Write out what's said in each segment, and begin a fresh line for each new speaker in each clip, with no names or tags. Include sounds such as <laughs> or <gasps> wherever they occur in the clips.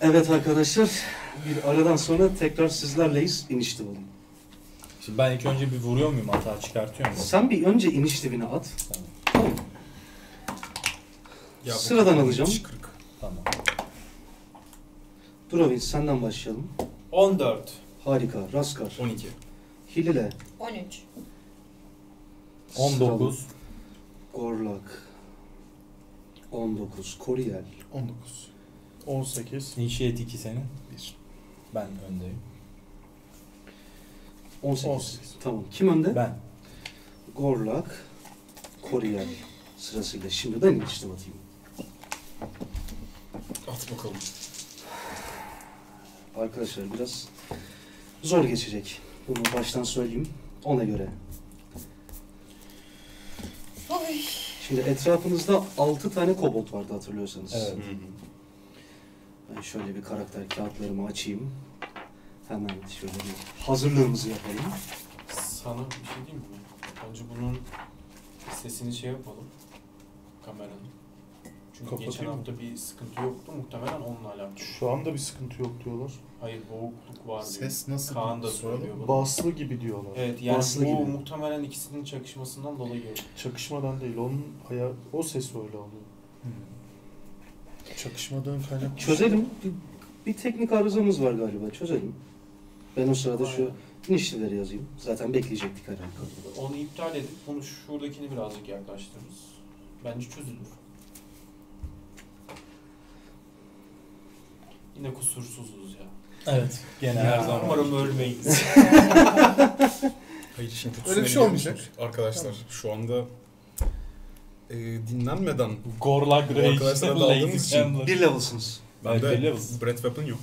Evet arkadaşlar, bir aradan sonra tekrar sizlerleyiz. İniş divanı.
Şimdi ben ilk önce bir vuruyor muyum hata çıkartıyor muyum?
Sen bir önce iniş divine at.
Tamam.
Tamam.
Ya
Sıradan alacağım.
çıkırık.
Tamam.
Durovin senden başlayalım.
14.
Harika. Raskar.
12.
Hilile.
13.
19.
Gorlak. 19. Koriyel.
19. 18.
Initiate 2 senin.
1.
Ben öndeyim.
18.
18.
Tamam. Kim önde?
Ben.
Gorlak. Koriyel sırasıyla. Şimdi ben divanı atayım.
At bakalım.
Arkadaşlar biraz zor geçecek. Bunu baştan söyleyeyim. Ona göre.
Ay.
Şimdi etrafınızda 6 tane kobold vardı hatırlıyorsanız.
Evet.
Ben şöyle bir karakter kağıtlarımı açayım. Hemen şöyle bir hazırlığımızı yapalım.
Sana bir şey diyeyim mi? Önce bunun sesini şey yapalım. Kameranın. Çünkü geçen
Kapatayım mı?
hafta bir sıkıntı yoktu. Muhtemelen onunla alakalı.
Şu anda bir sıkıntı yok diyorlar.
Hayır boğukluk var diyor.
Ses nasıl?
Kaan da söylüyor bunu.
Baslı gibi diyorlar.
Evet yani
Baslı
bu
gibi.
muhtemelen ikisinin çakışmasından dolayı.
Çakışmadan değil. Onun aya o ses öyle oluyor. Çakışmadan kaynaklı.
Çözelim. Bir, bir teknik arızamız var galiba. Çözelim. Ben o sırada şu inişlileri yazayım. Zaten bekleyecektik herhalde.
Onu iptal edip bunu şuradakini birazcık yaklaştırırız. Bence çözülür. Yine kusursuzuz ya.
Evet. Gene her zaman.
Umarım ölmeyiz.
Hayır kötüsü
Öyle bir şey olmayacak.
Arkadaşlar şu anda e, dinlenmeden
Gorlak
Bu
Rage.
için
Gambler.
Bir level'sınız.
bende
Evet, biliyoruz.
Breath Weapon yok.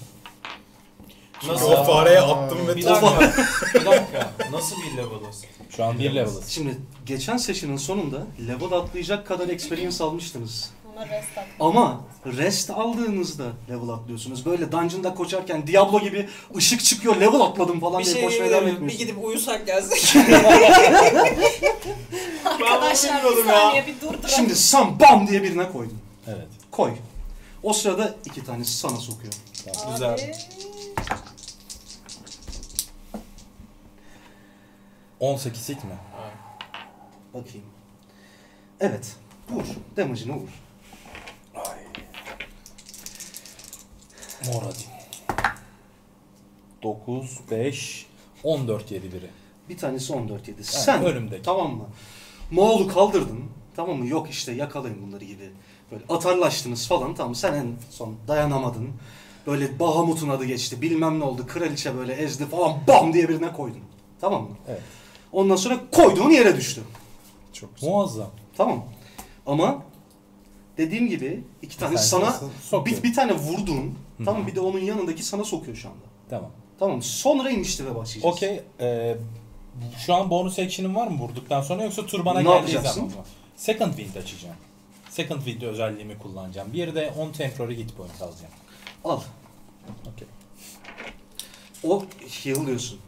Çünkü
Nasıl?
o fareye attım ve
bir dakika. bir dakika. Nasıl bir level'ız?
Şu an 1 level'ız.
Şimdi geçen session'ın sonunda level atlayacak kadar experience almıştınız.
Ona rest.
Ama rest aldığınızda level atlıyorsunuz. Böyle dungeon'da koşarken Diablo gibi ışık çıkıyor level atladım falan
Bir
diye
şey
koşmaya devam
ederim. Bir gidip uyusak gelsek. <laughs>
Arkadaşlar bir
bilmiyordum ya.
saniye bir durduralım.
Şimdi sam bam diye birine koydun.
Evet.
Koy. O sırada iki tanesi sana sokuyor.
Güzel.
Abi.
18 hit mi?
Bakayım. Evet. Vur. Damage'ını vur.
Moradin. 9, 5, 14 yedi biri.
Bir tanesi 14 yedi. Sen
önümdeki.
tamam mı? Moğol'u kaldırdın. Tamam mı? Yok işte yakalayın bunları gibi. Böyle atarlaştınız falan. Tamam sen en son dayanamadın. Böyle Bahamut'un adı geçti. Bilmem ne oldu. Kraliçe böyle ezdi falan. Bam diye birine koydun. Tamam mı?
Evet.
Ondan sonra koyduğun yere düştü.
Çok güzel.
Muazzam.
Tamam. Ama dediğim gibi iki tane
Sen
sana
sokuyor.
bir, bir tane vurdun. Tamam bir de onun yanındaki sana sokuyor şu anda.
Tamam.
Tamam sonra inişti ve başlayacağız.
Okey. Ee, şu an bonus action'ın var mı vurduktan sonra yoksa turbana
Ne
geldiği
yapacaksın?
zaman mı? Second wind açacağım. Second wind özelliğimi kullanacağım. Bir de 10 temporary hit point alacağım.
Al.
Okey.
O heal diyorsun.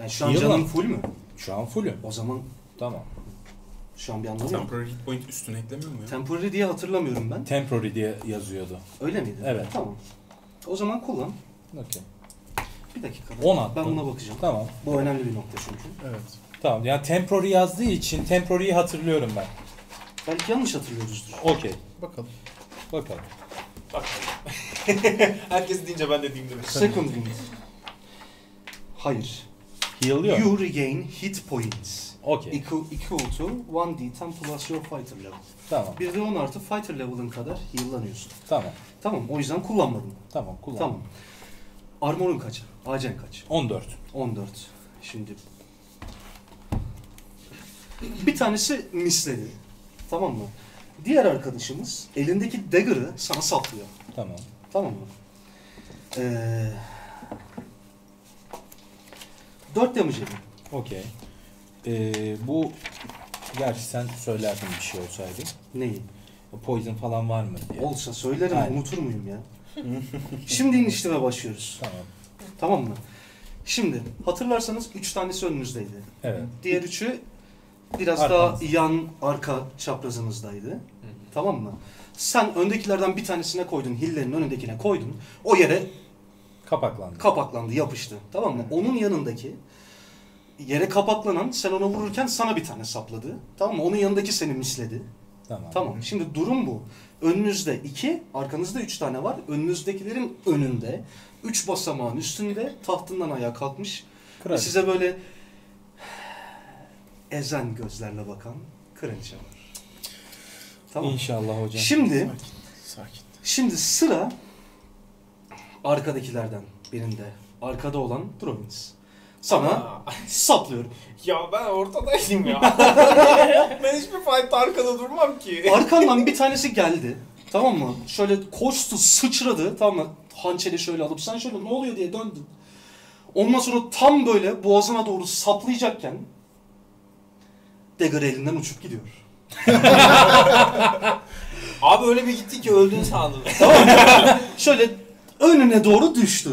Yani şu an
Heal
canın
mı?
full mü?
Şu an fullüm.
O zaman
Tamam.
Şu an bir anlamı yok.
Temporary hit point üstüne eklemiyor mu ya?
Temporary diye hatırlamıyorum ben.
Temporary diye yazıyordu.
Öyle miydi?
Evet.
Tamam. O zaman kullan.
Okey.
Bir dakika.
10 attım.
Ben buna bakacağım.
Tamam.
Bu önemli bir nokta çünkü.
Evet.
Tamam. Yani temporary yazdığı için temporary'yi hatırlıyorum ben.
Belki yanlış hatırlıyoruzdur.
Okey.
Bakalım.
Bakalım.
Bak. <laughs> Herkes deyince ben de diyeyim dedim.
Second wind. Hayır.
Heal'lıyor.
You regain hit points.
Okey.
Equal, equal to 1d10 plus your fighter level.
Tamam.
Bir de 10 artı fighter level'ın kadar heal'lanıyorsun.
Tamam.
Tamam o yüzden kullanmadım.
Tamam. Kullan.
Tamam. Armor'un kaç? Acen kaç?
14.
14. Şimdi bir tanesi misledi. Tamam mı? Diğer arkadaşımız elindeki dagger'ı sana saplıyor.
Tamam.
Tamam mı? Ee, 4 damage yedi.
Okey. Ee, bu gerçi sen söylerdin bir şey olsaydı.
Neyi?
Poison falan var mı diye.
Olsa söylerim
Aynen.
unutur muyum ya? <laughs> Şimdi inişleme başlıyoruz.
Tamam.
Tamam mı? Şimdi hatırlarsanız 3 tanesi önünüzdeydi.
Evet.
Diğer üçü biraz
Arkamızda.
daha yan arka çaprazınızdaydı. Tamam mı? Sen öndekilerden bir tanesine koydun, hillerin önündekine koydun. O yere
Kapaklandı.
kapaklandı, yapıştı. Tamam mı? Onun yanındaki yere kapaklanan sen ona vururken sana bir tane sapladı. Tamam mı? Onun yanındaki seni misledi.
tamam.
Tamam. Şimdi durum bu. Önünüzde iki, arkanızda üç tane var. Önünüzdekilerin önünde, üç basamağın üstünde tahtından ayağa kalkmış. Ve size böyle ezen gözlerle bakan kraliçe var. Tamam.
İnşallah hocam.
Şimdi,
Sakin.
şimdi sıra arkadakilerden birinde. Arkada olan Drovins. Sana
Aa,
saplıyorum.
ya ben ortadaydım ya. <laughs> ben hiçbir fight arkada durmam ki.
Arkandan bir tanesi geldi. Tamam mı? Şöyle koştu, sıçradı. Tamam mı? Hançeri şöyle alıp sen şöyle ne oluyor diye döndün. Ondan sonra tam böyle boğazına doğru saplayacakken Dagger elinden uçup gidiyor. <laughs>
Abi öyle bir gitti ki öldün sandım.
Şöyle önüne doğru düştü.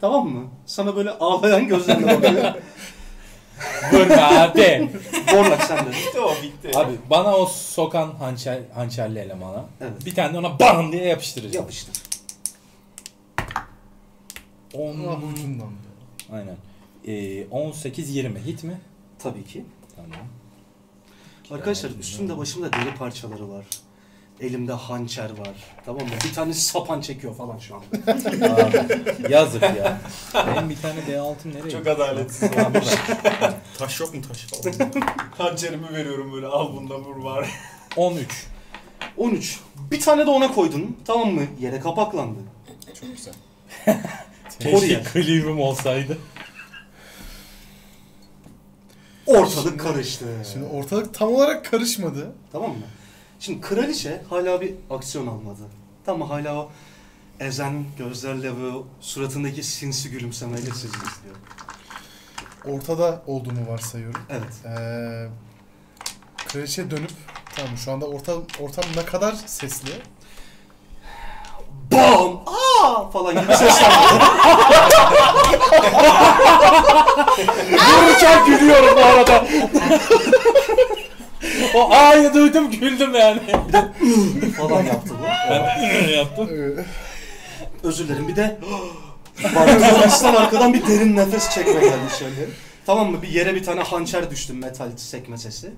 Tamam mı? Sana böyle ağlayan gözlerle bakıyor. <laughs>
Hadi.
Borlak sen de.
bitti o bitti.
Abi bana o sokan hançer, hançerli elemana
Evet.
bir tane de ona bam diye yapıştıracağım.
Yapıştır.
10
Ah ucundan.
Aynen. Ee, 18 20 hit mi?
Tabii ki.
Tamam.
Arkadaşlar üstümde başımda deri parçaları var. Elimde hançer var. Tamam mı? Bir tane sapan çekiyor falan şu an.
Abi, yazık ya. Benim bir tane D6'm nereye?
Çok adaletsiz. <laughs>
Taş yok mu taş?
Hançerimi veriyorum böyle al bununla vur var.
13.
13. Bir tane de ona koydun. Tamam mı? Yere kapaklandı.
Çok güzel. <laughs>
Keşke klibim olsaydı.
Ortalık
Şimdi-
karıştı.
Şimdi ortalık tam olarak karışmadı.
Tamam mı? Şimdi kraliçe hala bir aksiyon almadı. Tamam mı? Hala o ezen gözlerle ve o suratındaki sinsi gülümsemeyle sizi izliyor.
Ortada olduğunu varsayıyorum.
Evet.
Ee, kraliçe dönüp tamam şu anda ortam ortam ne kadar sesli.
BAM! Aa! falan gibi sesler.
Vururken gülüyorum bu arada. <laughs> o A'yı duydum güldüm yani. <laughs>
falan yaptı bu.
Ben yaptım.
Özür dilerim. Bir de <gasps> Barbaristan arkadan bir derin nefes çekme geldi şöyle. Tamam mı? Bir yere bir tane hançer düştü metal sekme sesi.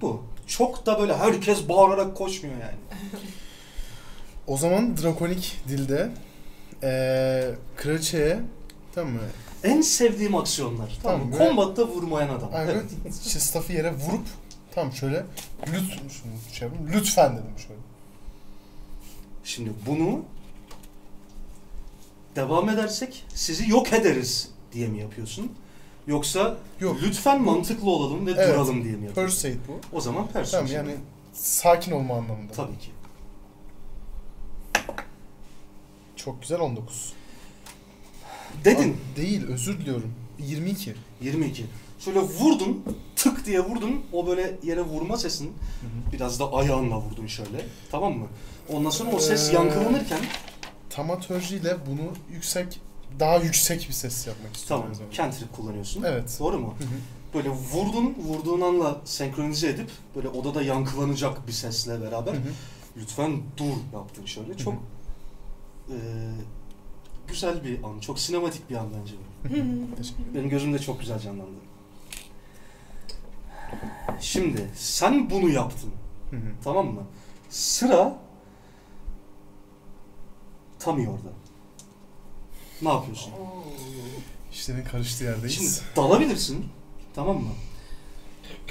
Bu. Çok da böyle herkes bağırarak koşmuyor yani.
o zaman drakonik dilde ee, kraliçeye tamam mı?
En sevdiğim aksiyonlar. Tamam, mı?
Tamam,
Kombatta vurmayan adam.
Aynen
Evet.
işte staff'ı yere vurup tam şöyle lüt, şunu şey yapayım, lütfen dedim şöyle.
Şimdi bunu devam edersek sizi yok ederiz diye mi yapıyorsun? Yoksa
Yok.
lütfen mantıklı olalım ve
Evet.
duralım diye mi yapıyorsun?
Aid bu.
O zaman
Tamam
persuasion.
yani sakin olma anlamında.
Tabii ki.
Çok güzel 19.
Dedin.
Aa, değil özür diliyorum. 22.
22. Şöyle vurdun, tık diye vurdun. O böyle yere vurma sesin biraz da ayağınla vurdun şöyle. Tamam mı? Ondan sonra o ses
Ee,
yankılanırken
Tamatörcüyle bunu yüksek daha yüksek bir ses yapmak istiyorum.
tamam
o zaman.
cantrip kullanıyorsun.
Evet.
Doğru mu?
Hı hı.
Böyle vurdun, vurduğun anla senkronize edip böyle odada yankılanacak bir sesle beraber
Hı hı.
lütfen dur yaptın şöyle. Çok eee, güzel bir an, çok sinematik bir an bence bu.
Teşekkür ederim.
Benim gözümde çok güzel canlandı. Şimdi sen bunu yaptın.
Hı hı.
Tamam mı? Sıra Tami orada. Ne yapıyorsun?
İşlerin karıştığı yerdeyiz.
Şimdi dalabilirsin. Tamam mı?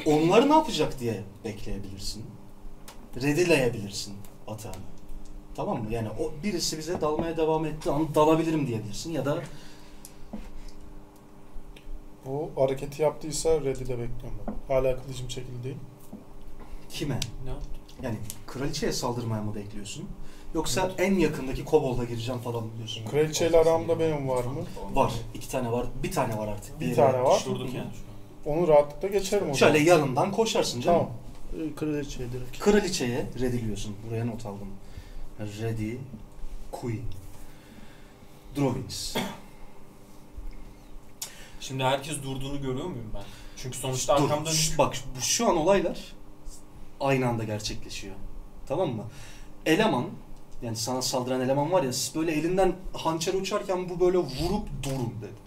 Onlar ne yapacak diye bekleyebilirsin. Redileyebilirsin atağını. Tamam mı? Yani o birisi bize dalmaya devam ettiği an dalabilirim diyebilirsin ya da
O hareketi yaptıysa ready de bekliyorum ben. Hala kılıcım çekildi değil.
kime?
Ne?
Yani kraliçeye saldırmaya mı bekliyorsun? Yoksa en yakındaki kobolda gireceğim falan mı diyorsun?
Kraliçeyle aramda benim var mı?
Var. iki tane var. Bir tane var artık.
Bir tane var.
Durduk yani şu an.
Onu rahatlıkla geçerim o
Şöyle
zaman.
yanından koşarsın canım.
Tamam.
Kraliçeye direkt.
Kraliçeye rediliyorsun. Buraya not aldım. Ready Queen. Drovins.
Şimdi herkes durduğunu görüyor muyum ben? Çünkü sonuçta
Dur,
arkamda
şu- bak şu an olaylar aynı anda gerçekleşiyor. Tamam mı? eleman yani sana saldıran eleman var ya böyle elinden hançer uçarken bu böyle vurup durun dedi.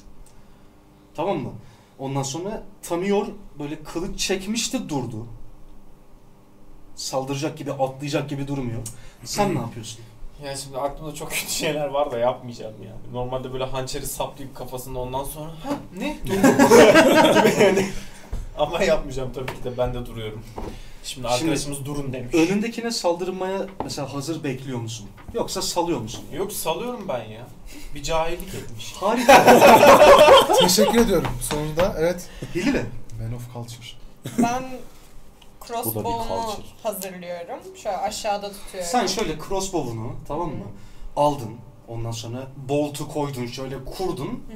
Tamam mı? Ondan sonra tanıyor böyle kılıç çekmişti durdu. Saldıracak gibi atlayacak gibi durmuyor. Sen ne yapıyorsun?
Ya şimdi aklımda çok kötü şeyler var da yapmayacağım yani. Normalde böyle hançeri saplayıp kafasında ondan sonra ha ne? Yani. <laughs> <laughs> Ama yapmayacağım tabii ki de ben de duruyorum. Şimdi arkadaşımız durun demiş.
Önündekine saldırmaya mesela hazır bekliyor musun? Yoksa salıyor musun?
Yok salıyorum ben ya. Bir cahillik etmiş.
Harika.
Teşekkür ediyorum. Sonunda evet.
Hilile.
Man of Culture.
Ben Crossbow'umu
culture.
hazırlıyorum. Şöyle aşağıda tutuyorum.
Sen şöyle crossbow'unu tamam mı? Aldın. Ondan sonra bolt'u koydun şöyle kurdun.
Hı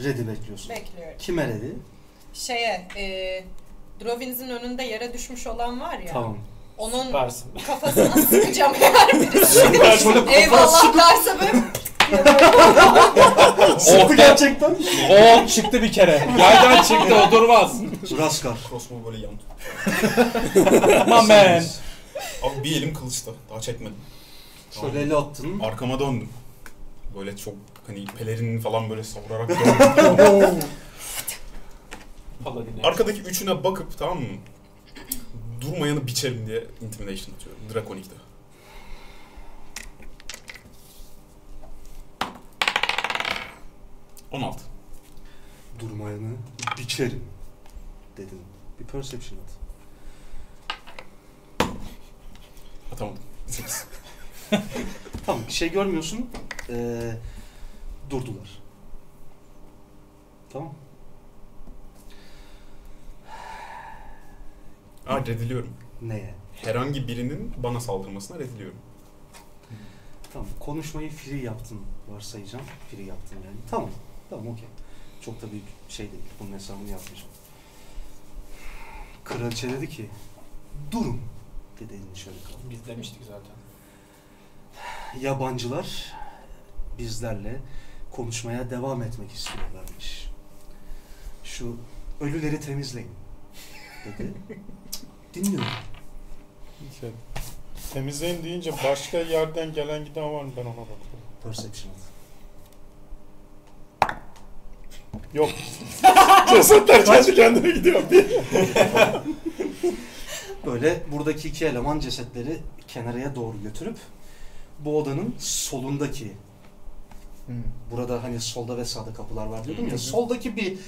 hı.
Ready bekliyorsun.
Bekliyorum.
Kime ready?
Şeye, e, Drovins'in önünde yere düşmüş olan var ya.
Tamam.
Onun
Süpersin.
kafasına sıkacağım eğer birisi. Eyvallah derse ben
Çıktı gerçekten.
O çıktı bir kere. Yaydan çıktı o durmaz.
Raskar.
Crossbow böyle yandı.
My man.
Abi bir elim kılıçta. Daha çekmedim.
Şöyle Abi, eli attın.
Arkama döndüm. Böyle çok hani pelerin falan böyle savurarak <laughs> döndüm. Arkadaki üçüne bakıp tamam mı? Durmayanı biçerim diye intimidation atıyorum. Drakonik'te. 16.
Durmayanı biçerim dedin. Bir perception at.
Atamadım. <laughs>
tamam bir şey görmüyorsun. Ee, durdular. Tamam.
Aa rediliyorum.
Neye?
Herhangi birinin bana saldırmasına rediliyorum.
Tamam konuşmayı free yaptın varsayacağım. Free yaptın yani. Tamam. Tamam okey. Çok da büyük şey değil. Bunun hesabını yapmayacağım. Kraliçe dedi ki durun dedi elini şöyle kaldı.
Biz demiştik zaten.
Yabancılar bizlerle konuşmaya devam etmek istiyorlarmış. Şu ölüleri temizleyin dedi. <laughs> Dinliyorum.
Şey, temizleyin deyince başka yerden gelen giden var mı ben ona bakıyorum.
Perception. at.
Yok. <laughs> Cesetler kendi kendine gidiyor. <laughs>
Böyle buradaki iki eleman cesetleri kenaraya doğru götürüp bu odanın solundaki
Hmm.
burada hani solda ve sağda kapılar var diyordum ya
hı.
soldaki bir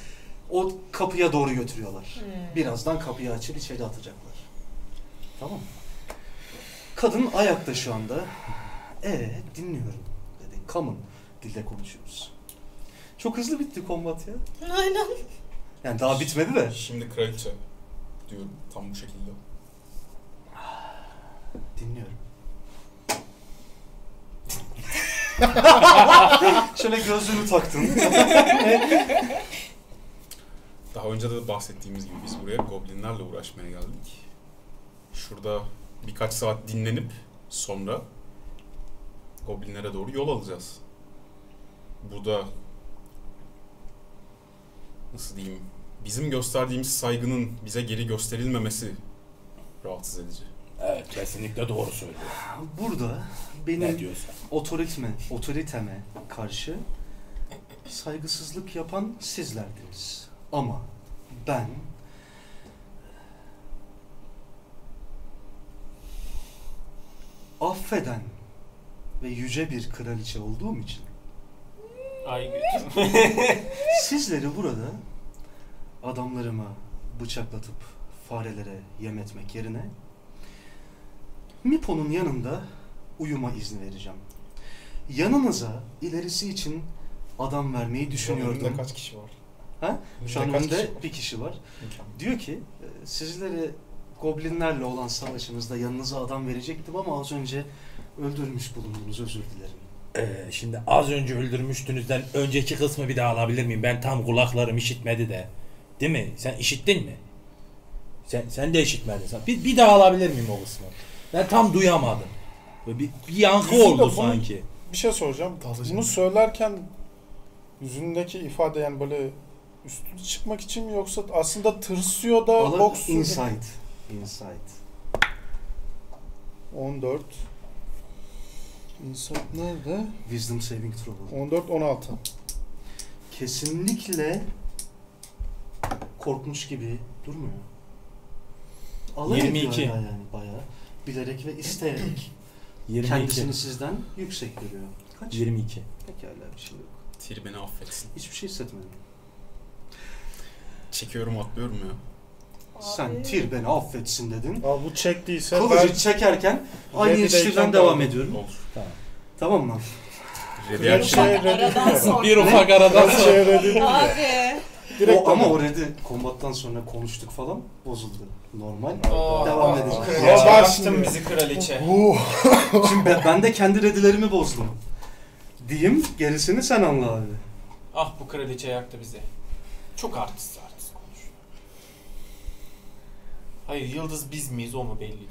o kapıya doğru götürüyorlar.
Hmm.
Birazdan kapıyı açıp içeri atacaklar. Tamam mı? Kadın ayakta şu anda. E dinliyorum dedi. Common dilde konuşuyoruz. Çok hızlı bitti kombat ya.
Aynen.
Yani daha bitmedi de.
Şimdi kraliçe diyorum tam bu şekilde.
Dinliyorum. <laughs> Şöyle gözlüğünü taktın. <laughs>
Daha önce de bahsettiğimiz gibi biz buraya goblinlerle uğraşmaya geldik. Şurada birkaç saat dinlenip sonra goblinlere doğru yol alacağız. Burada nasıl diyeyim bizim gösterdiğimiz saygının bize geri gösterilmemesi rahatsız edici.
Evet kesinlikle doğru söylüyor.
Burada
Ne
benim
diyorsan.
otoritme, otoriteme karşı saygısızlık yapan sizlerdiniz. Ama ben affeden ve yüce bir kraliçe olduğum için
Ay <laughs>
sizleri burada adamlarıma bıçaklatıp farelere yem etmek yerine Mipo'nun yanında uyuma izni vereceğim. Yanınıza ilerisi için adam vermeyi düşünüyordum.
kaç kişi var?
Ha? Şu an
kişi var?
bir kişi var.
Mükemmel.
Diyor ki e, sizleri goblinlerle olan savaşımızda yanınıza adam verecektim ama az önce öldürmüş bulundunuz özür dilerim.
Ee, şimdi az önce öldürmüştünüzden önceki kısmı bir daha alabilir miyim? Ben tam kulaklarım işitmedi de. Değil mi? Sen işittin mi? Sen sen de işitmedin. Sen. Bir, bir daha alabilir miyim o kısmı? Ben tam duyamadım. Böyle bir, bir yankı
Yüzünde
oldu
bunu-
sanki.
Bir şey soracağım.
Dalacağım.
Bunu söylerken yüzündeki ifade yani böyle üstüne çıkmak için mi yoksa aslında tırsıyor da boks
insight. Insight.
14
Insight nerede?
Wisdom saving throw.
14 16.
Kesinlikle korkmuş gibi durmuyor. Alay
22.
ediyor hala yani bayağı. Bilerek ve isteyerek <clears throat>
22.
kendisini sizden yüksek görüyor. Kaç?
22.
Pekala bir şey yok.
Tir beni affetsin.
Hiçbir şey hissetmedim.
Çekiyorum atlıyorum ya.
Sen
Abi.
tir beni affetsin dedin.
Aa, bu çektiyse
Kılıcı
ben
çekerken aynı ilişkiden
devam
ediyorum.
Olur.
Tamam.
Tamam mı?
Sonra.
Bir ufak aradan sonra.
Abi.
Direkt
o, ama o redi kombattan sonra konuştuk falan bozuldu. Normal.
Aa,
Devam.
Kraliçe
Ya bak
yaktın
şimdi.
bizi kraliçe. <laughs>
Şimdi ben, ben de kendi redilerimi bozdum. Diyeyim gerisini sen anla abi.
Ah bu kraliçe yaktı bizi. Çok artist konuşuyor. Hayır yıldız biz miyiz o mu belli değil.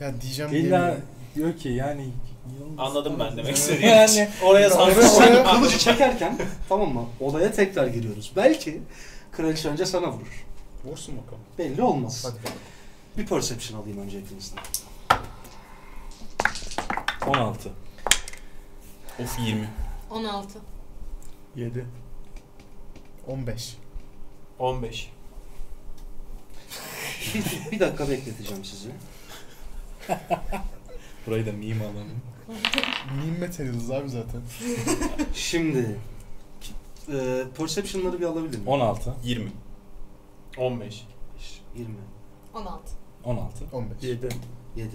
ya diyeceğim
İlla diyor ki yani
Anladım ben demek istediğim. <laughs>
Yani
Oraya
oraya-
Kılıcı çekerken tamam mı? Olaya tekrar giriyoruz. Belki kraliçe önce sana vurur.
Vursun bakalım.
Belli olmaz.
Hadi bakalım.
Bir perception alayım önce hepinizden.
16.
Of 20.
16.
7 15
15.
Bir, <laughs> bir dakika bekleteceğim sizi. <laughs>
Burayı da meme alalım.
Meme materials abi zaten. <laughs>
Şimdi e, perception'ları bir alabilir miyim?
16.
20.
15.
20,
16.
16.
15.
7.
7.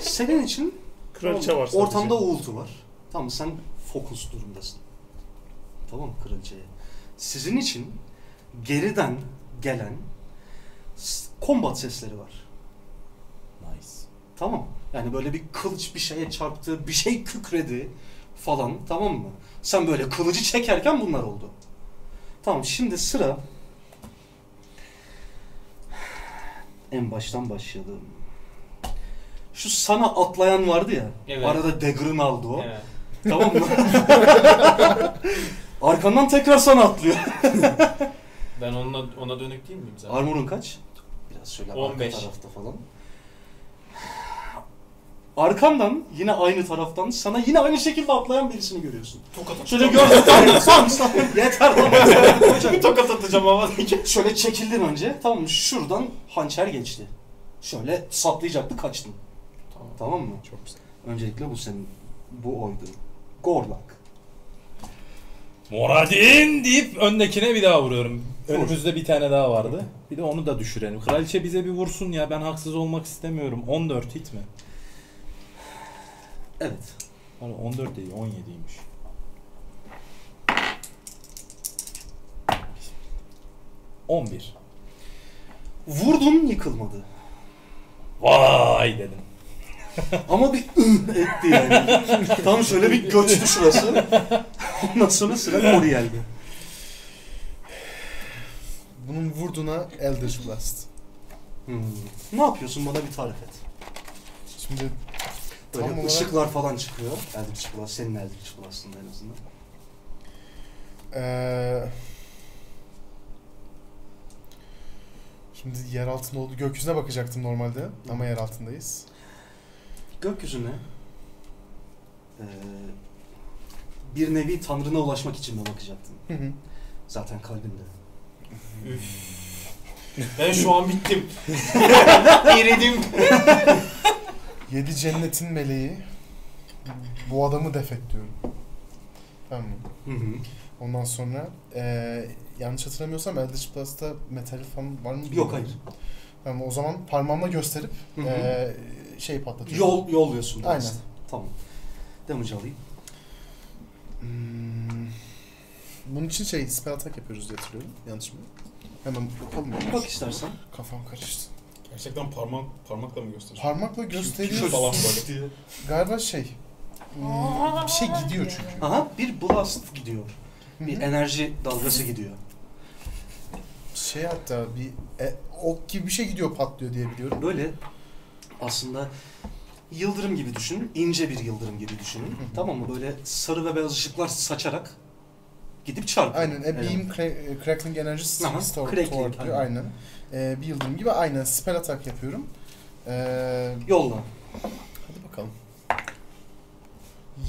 Senin için
Kraliçe var sadece.
ortamda uğultu var. Tamam sen fokus durumdasın. Tamam mı kraliçeye? Sizin için geriden gelen kombat sesleri var.
Nice.
Tamam. Yani böyle bir kılıç bir şeye çarptı, bir şey kükredi falan tamam mı? Sen böyle kılıcı çekerken bunlar oldu. Tamam şimdi sıra en baştan başlayalım. Şu sana atlayan vardı ya.
Evet.
Arada dagger'ını aldı o.
Evet.
Tamam mı? <laughs> Arkandan tekrar sana atlıyor. <laughs>
Ben onunla, ona dönük değil miyim zaten?
Armor'un kaç? Biraz şöyle
15.
arka tarafta falan. Arkandan yine aynı taraftan sana yine aynı şekilde atlayan birisini görüyorsun.
Tokat
Şöyle gördün <laughs> tamam tamam tamam. yeter tamam.
Bir tokat atacağım havadaki.
Şöyle çekildin önce tamam mı? Şuradan hançer geçti. Şöyle saplayacaktı kaçtın.
Tamam.
Tamam mı?
Çok güzel.
Öncelikle bu senin bu oydu. Gorlak.
Moradin deyip öndekine bir daha vuruyorum. Önümüzde bir tane daha vardı. Bir de onu da düşürelim. Kraliçe bize bir vursun ya. Ben haksız olmak istemiyorum. 14 hit mi?
Evet.
Hani 14 değil 17'ymiş. ...11.
Vurdun yıkılmadı.
Vay dedim. <laughs>
Ama bir ıh etti yani. <laughs> Tam şöyle bir göçtü şurası. Ondan sonra sıra Moriel'de.
Bunun vurduğuna Eldritch Blast.
Hmm. Ne yapıyorsun bana bir tarif et.
Şimdi
Böyle
Tam olarak-
ışıklar falan çıkıyor. Eldritch Blast, senin Eldritch Blast'ında en azından.
eee Şimdi yer altında oldu. Gökyüzüne bakacaktım normalde ama yer altındayız.
Gökyüzüne eee, bir nevi tanrına ulaşmak için mi bakacaktın?
Hı hı.
Zaten kalbinde.
Ben şu an bittim. <laughs> Eridim.
Yedi cennetin meleği bu adamı defet diyorum. Tamam mı?
Hı hı.
Ondan sonra eee yanlış hatırlamıyorsam Eldritch Blast'ta metal falan var mı?
Yok hayır.
Tamam o zaman parmağımla gösterip
Hı hı.
eee şey patlatıyorum.
Yol yolluyorsun.
Aynen.
Tamam. Damage alayım.
Hmm. Bunun için şey spell attack yapıyoruz diye hatırlıyorum. Yanlış mı? Hemen bakalım. mı?
Bak istersen.
Kafam karıştı.
Gerçekten parmak parmakla mı gösteriyorsun?
Parmakla gösteriyor.
Şu falan böyle.
Galiba şey. hmm, bir şey gidiyor çünkü.
Aha bir blast gidiyor. Bir enerji dalgası gidiyor.
Şey hatta bir e, ok gibi bir şey gidiyor patlıyor diye biliyorum.
Böyle aslında yıldırım gibi düşünün. ince bir yıldırım gibi düşünün. tamam mı? Böyle sarı ve beyaz ışıklar saçarak gidip çarpıyor.
Aynen. A beam cra- crackling energy streams toward,
crackling,
diyor.
aynen.
Aynen. Ee, bir yıldırım gibi aynen spell attack yapıyorum. Ee,
Yolla.
hadi bakalım.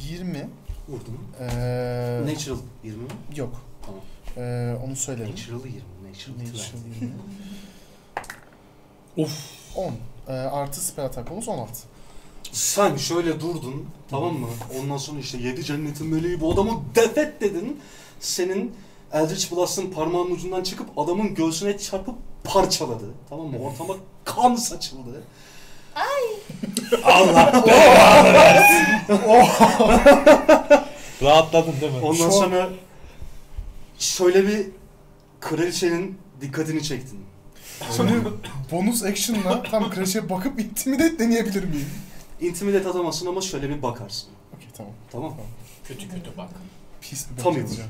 20.
Vurdun.
Ee,
Natural 20 mi?
Yok.
Tamam.
Ee, onu söylerim.
Natural 20. Natural,
Natural
20.
20. Of. 10. Ee, artı spell attack bonus 16.
Sen şöyle durdun tamam mı? Ondan sonra işte yedi cennetin meleği bu adamı defet dedin. Senin Eldritch Blast'ın parmağının ucundan çıkıp adamın göğsüne çarpıp parçaladı. Tamam mı? Ortama kan saçıldı.
Allah <laughs> belanı. <laughs> Rahatladın değil mi?
Ondan
Şu
sonra şöyle bir kraliçenin dikkatini çektin.
Şimdi bonus action'la tam kraliçeye bakıp intimidate deneyebilir miyim?
Intimidate atamazsın ama şöyle bir bakarsın.
Okey tamam.
Tamam
Kötü kötü bak.
Pis bir
Tam
bakış
iyi.
atacağım.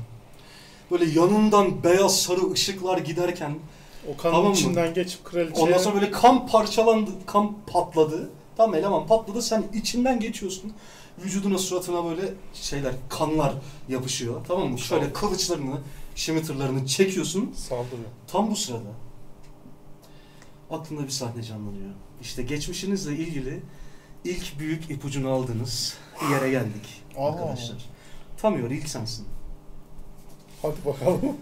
Böyle yanından beyaz sarı ışıklar giderken
O kanın
Tamam mı?
içinden geçip kraliçeye...
ondan sonra böyle kan parçalandı, kan patladı. Tam eleman patladı sen içinden geçiyorsun. Vücuduna suratına böyle şeyler kanlar yapışıyor. Tamam mı? Şöyle kılıçlarını, şimitırlarını çekiyorsun.
Saldırıyor.
Tam bu sırada aklında bir sahne canlanıyor. İşte geçmişinizle ilgili ilk büyük ipucunu aldığınız yere geldik arkadaşlar. Tam yor ilk sensin.
Hadi bakalım.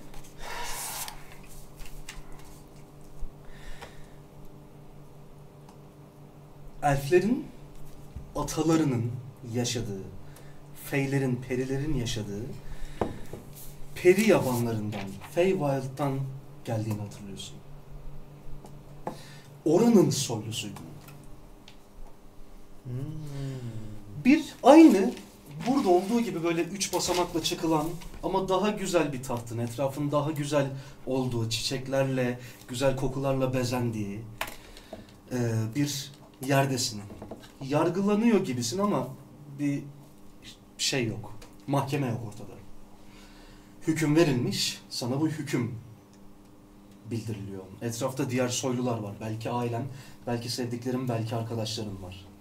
Elflerin atalarının yaşadığı, feylerin, perilerin yaşadığı peri yabanlarından, Feywild'dan geldiğini hatırlıyorsun. Oranın soylusuydun. Bir aynı burada olduğu gibi böyle üç basamakla çıkılan ama daha güzel bir tahtın etrafın daha güzel olduğu çiçeklerle güzel kokularla bezendiği e, bir yerdesin. Yargılanıyor gibisin ama bir şey yok. Mahkeme yok ortada. Hüküm verilmiş. Sana bu hüküm bildiriliyor. Etrafta diğer soylular var. Belki ailen, belki sevdiklerin, belki arkadaşların var.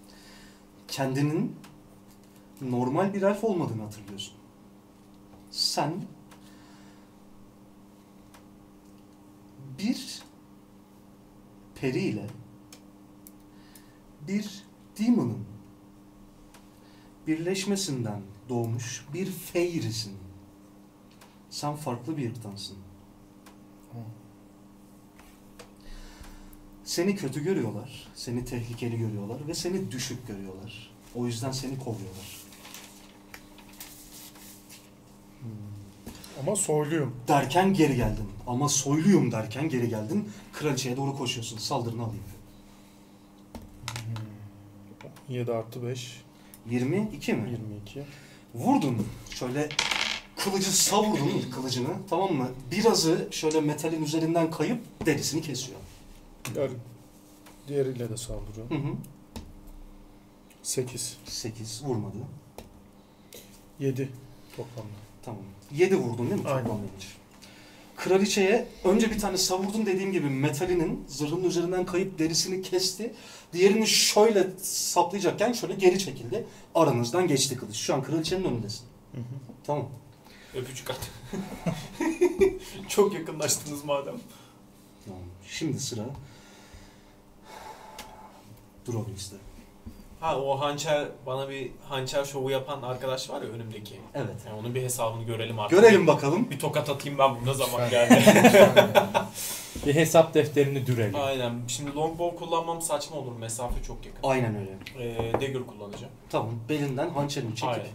Kendinin normal bir elf olmadığını hatırlıyorsun. Sen bir periyle bir demon'ın birleşmesinden doğmuş bir feyrisin. Sen farklı bir ırktansın. Seni kötü görüyorlar, seni tehlikeli görüyorlar ve seni düşük görüyorlar. O yüzden seni kovuyorlar.
Ama soyluyum.
Derken geri geldin. Ama soyluyum derken geri geldin. Kraliçeye doğru koşuyorsun. Saldırını alayım.
7 artı 5.
22 mi?
22.
Vurdun. Şöyle kılıcı savurdun kılıcını. Tamam mı? Birazı şöyle metalin üzerinden kayıp derisini kesiyor.
Yani diğeriyle de saldırıyor.
Hı hı.
8.
8 vurmadı.
7 toplamda.
Tamam. 7 vurdun değil mi?
Aynen.
Toplam damage. Kraliçeye önce bir tane savurdun dediğim gibi metalinin zırhının üzerinden kayıp derisini kesti. Diğerini şöyle saplayacakken şöyle geri çekildi. Aranızdan geçti kılıç. Şu an kraliçenin önündesin.
Hı hı.
Tamam.
Öpücük at. <laughs> Çok yakınlaştınız madem.
Tamam. Şimdi sıra Drovins'te.
Ha o hançer bana bir hançer şovu yapan arkadaş var ya önümdeki.
Evet.
Yani onun bir hesabını görelim artık.
Görelim bakalım.
Bir tokat atayım ben buna zaman geldi. <laughs>
Bir hesap defterini dürelim.
Aynen. Şimdi longbow kullanmam saçma olur. Mesafe çok yakın.
Aynen öyle.
Ee, dagger kullanacağım.
Tamam. Belinden hançerini çekip
Aynen.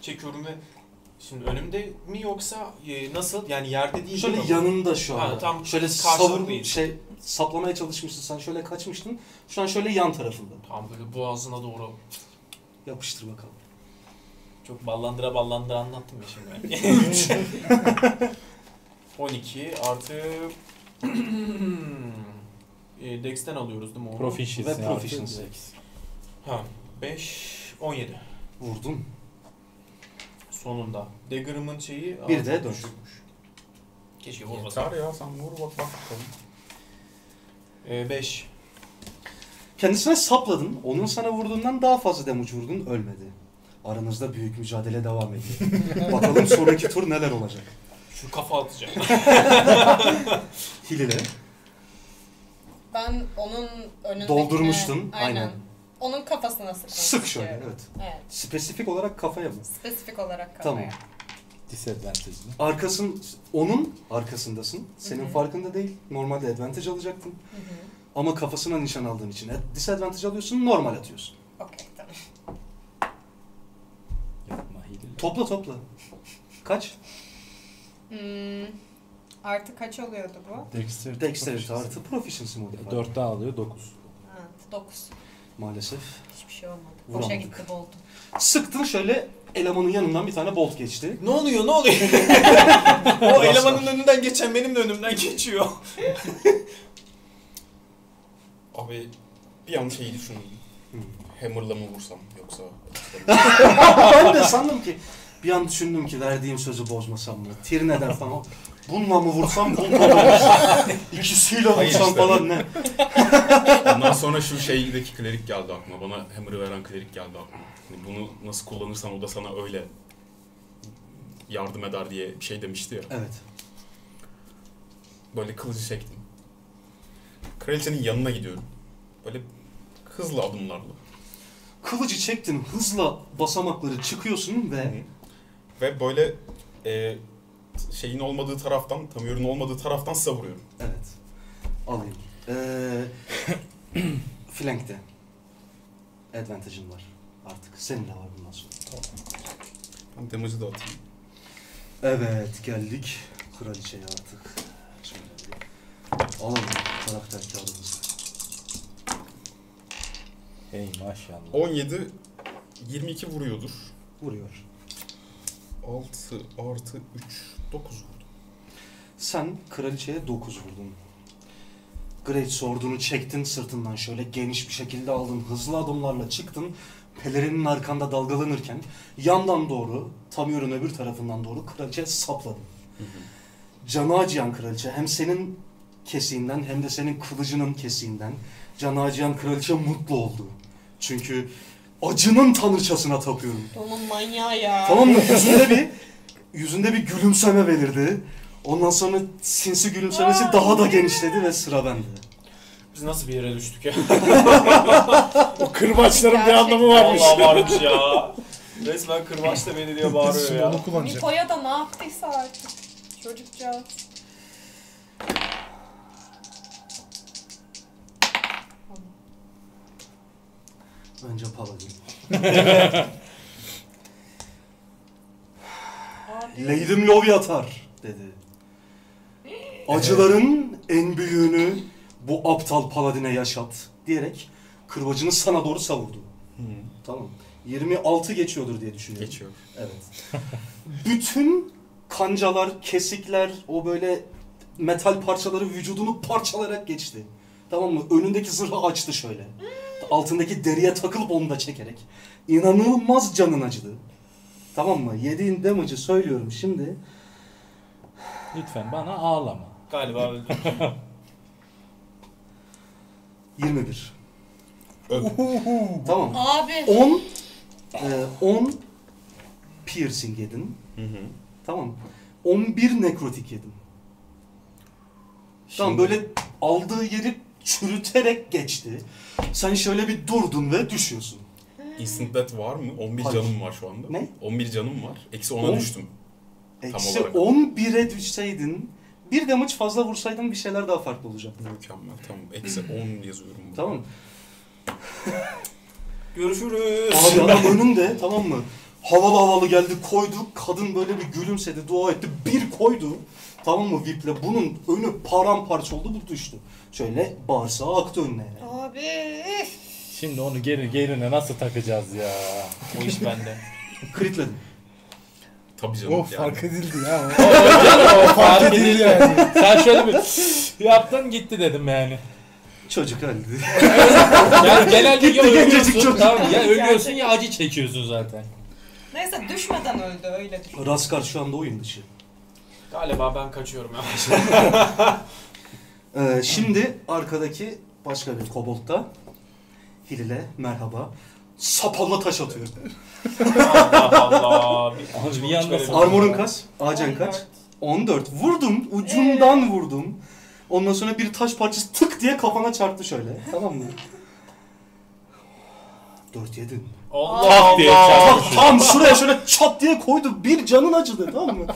Çekiyorum ve şimdi önümde mi yoksa e, nasıl? Yani yerde değil
şöyle
değil
yanında şu
Ha,
anda.
tam
şöyle
değil.
şey saplamaya çalışmıştın. Sen şöyle kaçmıştın. Şu an şöyle yan tarafında.
Tam böyle boğazına doğru
Yapıştır bakalım.
çok ballandıra ballandıra anlattım ya şimdi. <laughs> <laughs> 12 artı <clears throat> e, Dex'ten alıyoruz değil mi onu?
Proficiency
Ve proficiency.
Ha 5 17
Vurdun.
Sonunda. Dagger'ımın şeyi
Bir de
düşükmüş. Keşke vurmasam.
Yeter ya sen vur bak bak bakalım.
5
Kendisine sapladın. Onun sana vurduğundan daha fazla damage vurdun. Ölmedi. Aranızda büyük mücadele devam ediyor. <laughs> Bakalım sonraki tur neler olacak.
şu kafa atacağım. <laughs>
Hilile.
Ben onun önündekine...
Doldurmuştun, aynen.
Onun kafasına sıkmak
Sık şöyle
istiyorum.
evet.
Evet.
Spesifik olarak kafaya mı?
Spesifik olarak
Tamam.
kafaya.
Disadvantage'lı.
Arkasın, onun arkasındasın. Senin
Hı hı.
farkında değil. Normalde advantage alacaktın.
Hı hı.
Ama kafasına nişan aldığın için ad- disadvantage alıyorsun, normal atıyorsun.
Okey tamam.
Yapma hile.
Topla topla. Kaç?
Hmm, artı kaç oluyordu bu?
Dexterity.
Dexterity artı proficiency modifier.
4'te alıyor 9.
Evet, 9.
Maalesef.
Hiçbir şey olmadı. Boşa
Vuramadık.
gitti boltu.
Sıktın şöyle elemanın yanından bir tane bolt geçti.
Ne oluyor ne oluyor? <laughs> o elemanın önünden geçen benim de önümden geçiyor. <laughs>
Abi bir an şeyi düşündüm. Hammer'la mı vursam yoksa... <laughs>
ben de sandım ki bir an düşündüm ki verdiğim sözü bozmasam mı? Tir ne der falan. Bununla mı vursam bununla mı vursam? İkisiyle vursam
işte.
falan ne?
Ondan sonra şu şeydeki klerik geldi aklıma. Bana Hammer'ı veren klerik geldi aklıma. Hani bunu nasıl kullanırsan o da sana öyle yardım eder diye bir şey demişti ya.
Evet.
Böyle kılıcı çektim. Kraliçenin yanına gidiyorum. Böyle hızlı adımlarla.
Kılıcı çektin hızla basamakları çıkıyorsun ve
Ve böyle e, şeyin olmadığı taraftan, Tamıyor'un olmadığı taraftan savuruyorum.
evet alayım. Ee, <coughs> flankte. Advantage'ın var artık. Senin de var bundan sonra.
Ben damage'ı da atayım.
Evet geldik kraliçeye artık. Şöyle bir alalım karakter kağıdımızı.
Hey maşallah.
17, 22 vuruyordur.
Vuruyor.
6 artı 3, 9 vurdu.
Sen kraliçeye 9 vurdun. Great Sword'unu çektin sırtından şöyle geniş bir şekilde aldın. Hızlı adımlarla çıktın. Pelerinin arkanda dalgalanırken yandan doğru, Tamyor'un öbür tarafından doğru kraliçeye sapladın. Canı acıyan kraliçe hem senin kesiğinden hem de senin kılıcının kesiğinden canı acıyan kraliçe mutlu oldu. Çünkü acının tanrıçasına tapıyorum.
Onun manyağı ya.
Tamam mı? Yüzünde bir yüzünde bir gülümseme belirdi. Ondan sonra sinsi gülümsemesi daha da genişledi ve sıra bende.
Biz nasıl bir yere düştük ya? <laughs>
O kırbaçların bir anlamı varmış.
Allah varmış ya. Resmen kırbaç da beni diye bağırıyor
Şimdi
ya.
onu kullanacak.
Nipo'ya da ne yaptıysa artık. Çocukcağız.
Önce paladin. <laughs> Leydim Loviatar dedi. Acıların en büyüğünü bu aptal paladine yaşat diyerek kırbacını sana doğru savurdu. Tamam. 26 geçiyordur diye düşünüyorum.
Geçiyor.
Evet. Bütün kancalar, kesikler, o böyle metal parçaları vücudunu parçalayarak geçti. Tamam mı? Önündeki zırhı açtı şöyle. Altındaki deriye takılıp onu da çekerek. İnanılmaz canın acıdı. Tamam mı? Yediğin damage'ı söylüyorum şimdi.
Lütfen bana ağlama.
Galiba öldü.
21.
Öl.
Tamam.
Abi.
10 e, 10 piercing yedin.
Hı hı.
Tamam. 11 nekrotik yedim. Tamam
Şimdi-
böyle aldığı yeri çürüterek geçti. Sen şöyle bir durdun ve düşüyorsun.
Instant death var mı? 11
Hayır.
canım var şu anda.
Ne?
11 canım var. Eksi 10'a
On-
düştüm.
Eksi
olarak.
11'e düşseydin bir damage fazla vursaydın bir şeyler daha farklı olacaktı.
Mükemmel. Tamam. Eksi 10 yazıyorum. burada.
Tamam.
Görüşürüz.
Abi adam önünde tamam mı? Havalı havalı geldi koydu. Kadın böyle bir gülümsedi dua etti. Bir koydu. Tamam mı viple? Bunun önü paramparça oldu bu düştü. Şöyle bağırsağı aktı önüne.
Abi.
Şimdi onu geri gerine nasıl takacağız ya?
O iş bende.
Kritledim.
Tabii canım.
O
yani.
fark edildi ya. <laughs>
o
fark edildi yani.
Sen şöyle bir yaptın gitti dedim yani.
Çocuk öldü. <laughs>
Yani genelde ya ölüyorsun,
çocuk.
tamam, ya ölüyorsun ya acı çekiyorsun zaten.
Neyse düşmeden öldü öyle düşün.
Raskar şu anda oyun dışı.
Galiba ben kaçıyorum ya. <laughs>
Ee, şimdi arkadaki başka bir koboltta Hilil'e merhaba. Sapanla taş atıyor.
Allah Allah. Bir,
Abi bir yanda.
Armor'un kaç? Acen kaç? 14. Vurdum. Ucundan vurdum. Ondan sonra bir taş parçası tık diye kafana çarptı şöyle. Tamam mı? 4 yedin.
Allah
Tak diye
Allah.
çarpmış.
Tam şuraya şöyle çat diye koydu. Bir canın acıdı tamam mı?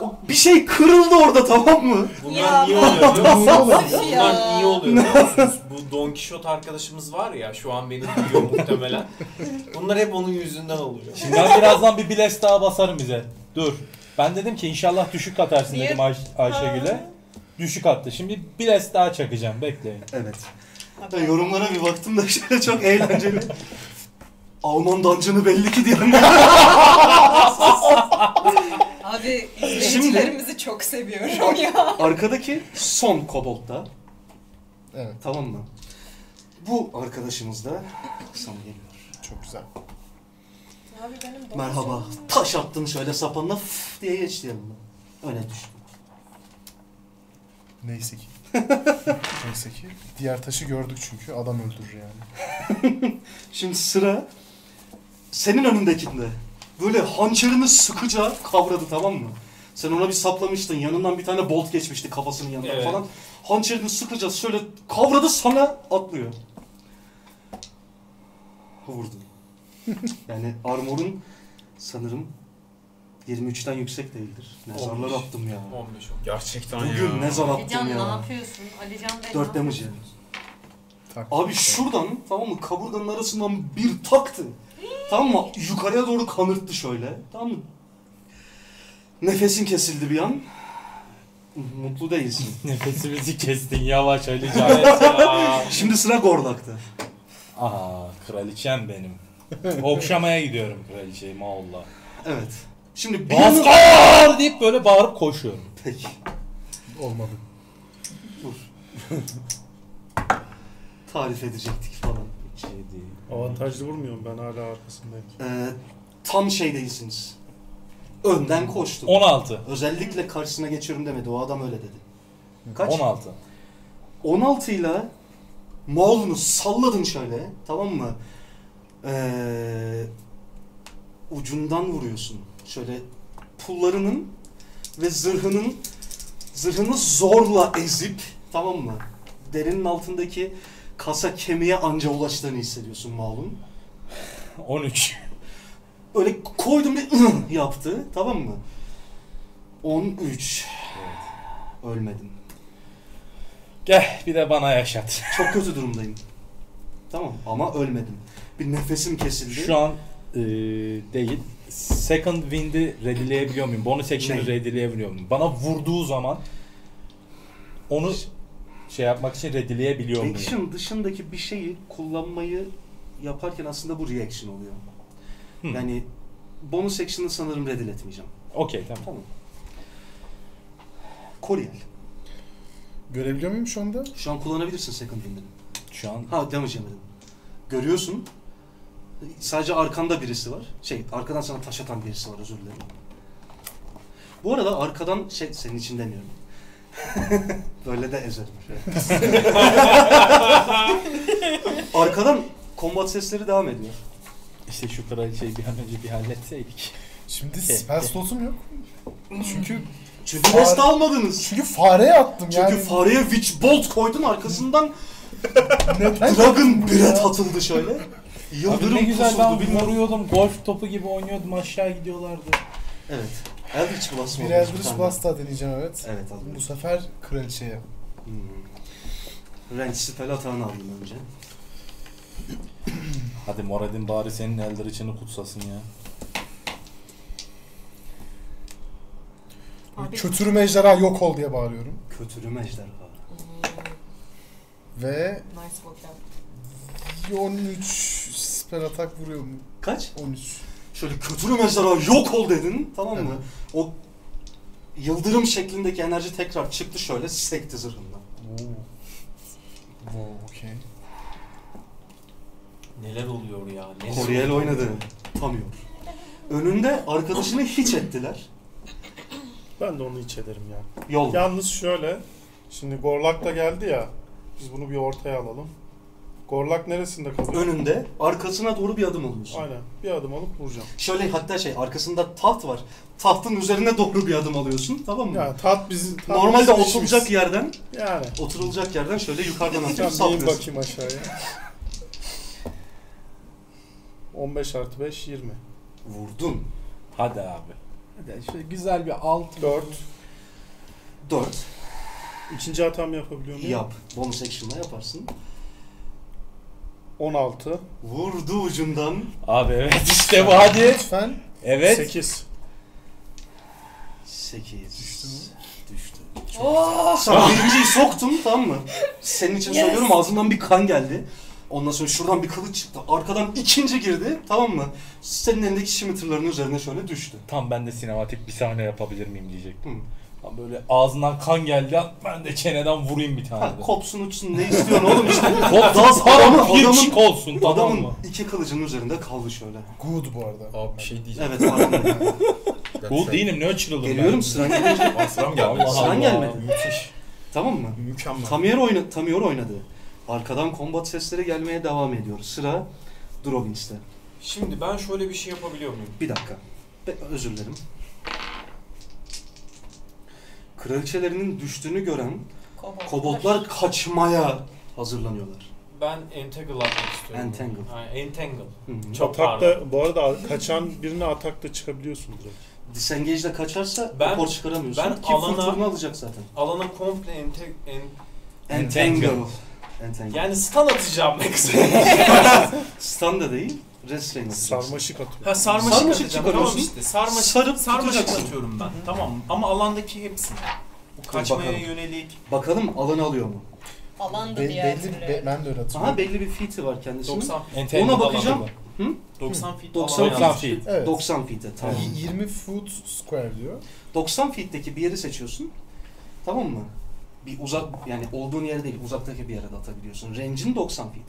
O bir şey kırıldı orada tamam mı?
Bunlar
Ya,
niye oluyor biliyor. <laughs> Bunlar niye oluyor biliyor musunuz? Don Kişot arkadaşımız var ya şu an beni duyuyor muhtemelen. <laughs> Bunlar hep onun yüzünden oluyor.
Şimdi ben birazdan bir biles daha basarım bize. Dur. Ben dedim ki inşallah düşük atarsın
Niye?
dedim Ay Ayşegül'e. Düşük attı. Şimdi biles daha çakacağım. Bekleyin.
Evet. Ben yorumlara bir baktım da şöyle çok eğlenceli. Alman dancını belli ki diyenler. <laughs>
Abi izleyicilerimizi çok seviyorum ya.
Arkadaki son koboltta.
Evet.
Tamam mı? Bu arkadaşımız da Sam geliyor.
Çok güzel.
Abi benim doğum
Merhaba.
günüm.
Taş attım şöyle sapanla fıf diye geçti yanımdan. Öne düştüm.
Neyse ki. <laughs> Neyse ki. Diğer taşı gördük çünkü adam öldürür yani. <laughs>
Şimdi sıra senin önündekinde. Böyle hançerini sıkıca kavradı tamam mı? Sen ona bir saplamıştın. Yanından bir tane bolt geçmişti kafasının yanından
Evet.
falan. Hançerini sıkıca şöyle kavradı sana atlıyor. Vurdun. <laughs> yani armorun sanırım 23'ten yüksek değildir. Ne zarlar
15.
attım ya.
15 oldu.
Gerçekten
Bugün
ya.
ne zar attım
Alican ne
ya.
yapıyorsun? Alican Bey
4
ne
damage?
Tak.
Abi şuradan tamam mı kaburganın arasından bir taktı. tamam mı? Yukarıya doğru kanırttı şöyle. Tamam mı? Nefesin kesildi bir an. Mutlu değilsin. <laughs>
Nefesimizi kestin yavaş Alican.
Ya.
Şimdi sıra Gordak'ta.
Aa kraliçem benim. Okşamaya gidiyorum kraliçeyi Moğol'la.
Evet. Şimdi bir yanı...
Baskar deyip böyle bağırıp koşuyorum.
Peki.
Olmadı.
Dur. <laughs> Tarif edecektik falan.
Şey.
Avantajlı vurmuyorum ben hala arkasındayım.
Ee, tam şey değilsiniz. Önden koştu.
16.
Özellikle karşısına geçiyorum demedi. O adam öyle dedi. Kaç?
16.
16 ile Moğol'unu salladın şöyle tamam mı? Ee, ucundan vuruyorsun. Şöyle pullarının ve zırhının zırhını zorla ezip tamam mı? Derinin altındaki kasa kemiğe anca ulaştığını hissediyorsun Moğol'un. <sighs>
13.
Öyle koydum bir yaptı tamam mı? 13. Ölmedim.
Gel bir de bana yaşat. <laughs>
Çok kötü durumdayım. Tamam ama ölmedim. Bir nefesim kesildi.
Şu an e, değil. Second wind'i ready'leyebiliyor muyum? Bonus action'ı
Ne?
ready'leyebiliyor muyum? Bana vurduğu zaman onu şey yapmak için ready'leyebiliyor muyum?
Action dışındaki bir şeyi kullanmayı yaparken aslında bu reaction oluyor.
Hmm.
Yani bonus action'ı sanırım reddil etmeyeceğim.
Okey tamam.
Tamam. Koryel.
Görebiliyor muyum şu anda?
Şu an kullanabilirsin second wind'ini.
Şu an
Ha damage yemedin. Görüyorsun. Sadece arkanda birisi var. Şey arkadan sana taş atan birisi var özür dilerim. Bu arada arkadan şey senin için demiyorum. <laughs> Böyle de ezerim. <laughs> Arkadan kombat sesleri devam ediyor.
işte şu kraliçeyi bir an önce bir halletseydik.
Şimdi spell slotum yok. Çünkü
Çünkü
Fare-
rest almadınız.
çünkü fareye attım
Çünkü
yani.
fareye witch bolt koydun arkasından
Neden <laughs>
dragon
yaptım bunu ya?
breath atıldı şöyle. Yıldırım
Abi ne güzel ben
bilmem.
vuruyordum. Golf topu gibi oynuyordum aşağı gidiyorlardı.
Evet. Eldritch Blast mı
Bir? Eldritch
tane?
Blast daha deneyeceğim evet.
Evet aldım.
Bu sefer kraliçeye.
Hmm. Range spell atağını aldım önce.
Hadi Moradin bari senin elder içini kutsasın ya.
Abi
Kötürüm ejderha yok ol diye bağırıyorum.
Kötürüm ejderha.
Ve
nice vocab.
13 spell atak vuruyorum.
Kaç?
13.
Şöyle kötürüm ejderha yok ol dedin tamam mı?
Evet.
O yıldırım şeklindeki enerji tekrar çıktı şöyle sekti zırhından.
Oo. Wow, okey.
Neler oluyor ya? Neler
oynadı. Tanıyor. Önünde arkadaşını hiç ettiler.
Ben de onu hiç ederim ya.
Yol.
Yalnız şöyle. Şimdi Gorlak da geldi ya. Biz bunu bir ortaya alalım. Gorlak neresinde kalıyor?
Önünde arkasına doğru bir adım alıyorsun.
Aynen. Bir adım alıp vuracağım.
Şöyle hatta şey arkasında taht var. Tahtın üzerine doğru bir adım alıyorsun tamam mı?
Yani tat bizi... tat
Normalde
bizim işimiz.
oturulacak yerden
Yani.
oturulacak yerden şöyle yukarıdan atıp
Tamam, bakayım aşağıya. <laughs> 15 artı 5 20.
Vurdun.
Hadi abi. Hadi şöyle güzel bir alt.
4.
4.
İkinci hatamı yapabiliyor muyum?
Yap. Bonus action'la yaparsın.
16.
Vurdu ucundan.
Abi evet işte bu hadi.
Lütfen.
Evet.
8.
8.
Düştü mü?
Düştü.
Oh!
Sana birinciyi soktum tamam mı? Senin için
Yes.
söylüyorum ağzından bir kan geldi. Ondan sonra şuradan bir kılıç çıktı. Arkadan ikinci girdi tamam mı? Senin elindeki şimiterların üzerine şöyle düştü.
Tam ben de sinematik bir sahne yapabilir miyim diyecektim.
Hı.
Böyle ağzından kan geldi. Ben de çeneden vurayım bir tane
Ha,
de.
kopsun uçsun ne istiyorsun oğlum işte. <laughs>
Kopsun
adamın,
para bir çık
adamın,
olsun tamam
adamın
mı?
iki kılıcın üzerinde kaldı şöyle.
Good bu arada.
Abi bir şey diyeceğim.
Evet pardon. <laughs>
Bu değilim ne açılır
Geliyorum sıran <laughs> gelince.
Sıram geldi.
Allah
Sıran
Allah.
gelmedi.
Müthiş.
Tamam mı?
Mükemmel.
Tamier, oyna, Tamier oynadı. Arkadan kombat sesleri gelmeye devam ediyor. Sıra Drovins'te.
Şimdi ben şöyle bir şey yapabiliyor muyum?
Bir dakika. Be- özür dilerim. Kraliçelerinin düştüğünü gören
Koboldlar.
koboldlar kaçmaya hazırlanıyorlar.
Ben entangle atmak istiyorum.
Entangle.
Ha, entangle.
Hı hı.
Çok
Atakta, bu arada kaçan birine atakta çıkabiliyorsun direkt.
Disengage'de kaçarsa
Ben-
rapor çıkaramıyorsun.
ben
Ki
alana-
alacak zaten.
Alana komple ente, en,
Entangle.
Entangle.
Entangle.
yani stun atacağım ne kısa. <laughs>
Stun da değil, restrain atacaksın.
Sarmaşık atıyor.
ha sarmaşık,
Sarmaşık
atacağım. Tamam işte. Sarmaşık,
Sarıp
sarmaşık
tutacaksın.
atıyorum ben. Tamam ama alandaki hepsini. Bu kaçmaya
bakalım.
yönelik.
Bakalım alanı alıyor mu?
Alan da
Be-
diğer
belli,
türlü.
be- ben de öyle hatırlıyorum.
Aha belli bir feat'i var kendisinin.
90
Entangle
Ona bakacağım.
alanı
90 feet
90
alan
feet.
90 feet.
Evet.
90 feet'e tamam.
Y- 20 foot square diyor.
90 feet'teki bir yeri seçiyorsun. Tamam mı? Bir uzak yani olduğun yere değil uzaktaki bir yere de atabiliyorsun. Range'in 90 feet.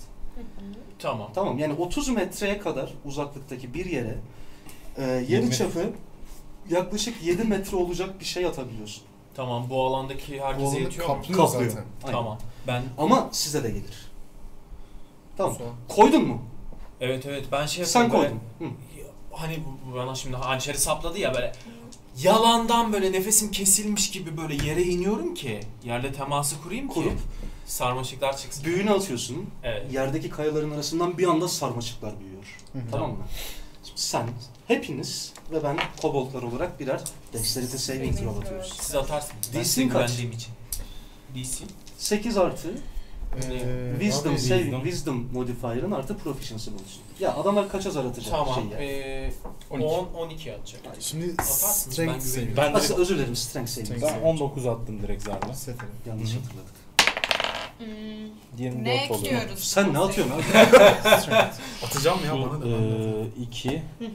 Tamam.
Tamam yani 30 metreye kadar uzaklıktaki bir yere e, yarı
20.
çapı yaklaşık 7 metre olacak bir şey atabiliyorsun.
Tamam bu alandaki herkese
alanı
yetiyor mu?
kaplıyor
Kaplıyor.
zaten.
Aynen.
Tamam. Ben
Ama size de gelir. Tamam.
Güzel.
Koydun mu?
evet evet ben şey
Sen
yapıyorum
koydun. Hı.
böyle, hani bu- bana şimdi hançeri sapladı ya böyle yalandan böyle nefesim kesilmiş gibi böyle yere iniyorum ki yerle teması kurayım ki
Kurup
sarmaşıklar çıksın.
büyüğünü atıyorsun.
Evet.
Yerdeki kayaların arasından bir anda sarmaşıklar büyüyor.
Hı hı.
Tamam mı? Şimdi sen, hepiniz ve ben koboldlar olarak birer dexterity saving throw atıyoruz.
Siz atarsınız.
DC'in kaç?
güvendiğim için. DC.
8 artı
Ee,
wisdom
abi,
saving,
wisdom.
wisdom modifier'ın artı proficiency bonusu. Ya adamlar kaça zar atacak
Tamam.
şey yani.
Ee,
12.
10 12 atacak.
Şimdi
Atarsınız, ben
strength saving.
Ben
Aslında özür dilerim strength saving.
Ben 19 attım direkt zarla.
Sefere.
Yanlış
Hı hı.
hatırladık.
Hmm,
24
ne
oluyor.
ekliyoruz?
Sen ne atıyorsun abi? <laughs>
Atacağım ya bana da.
Bu 2
Hı hı.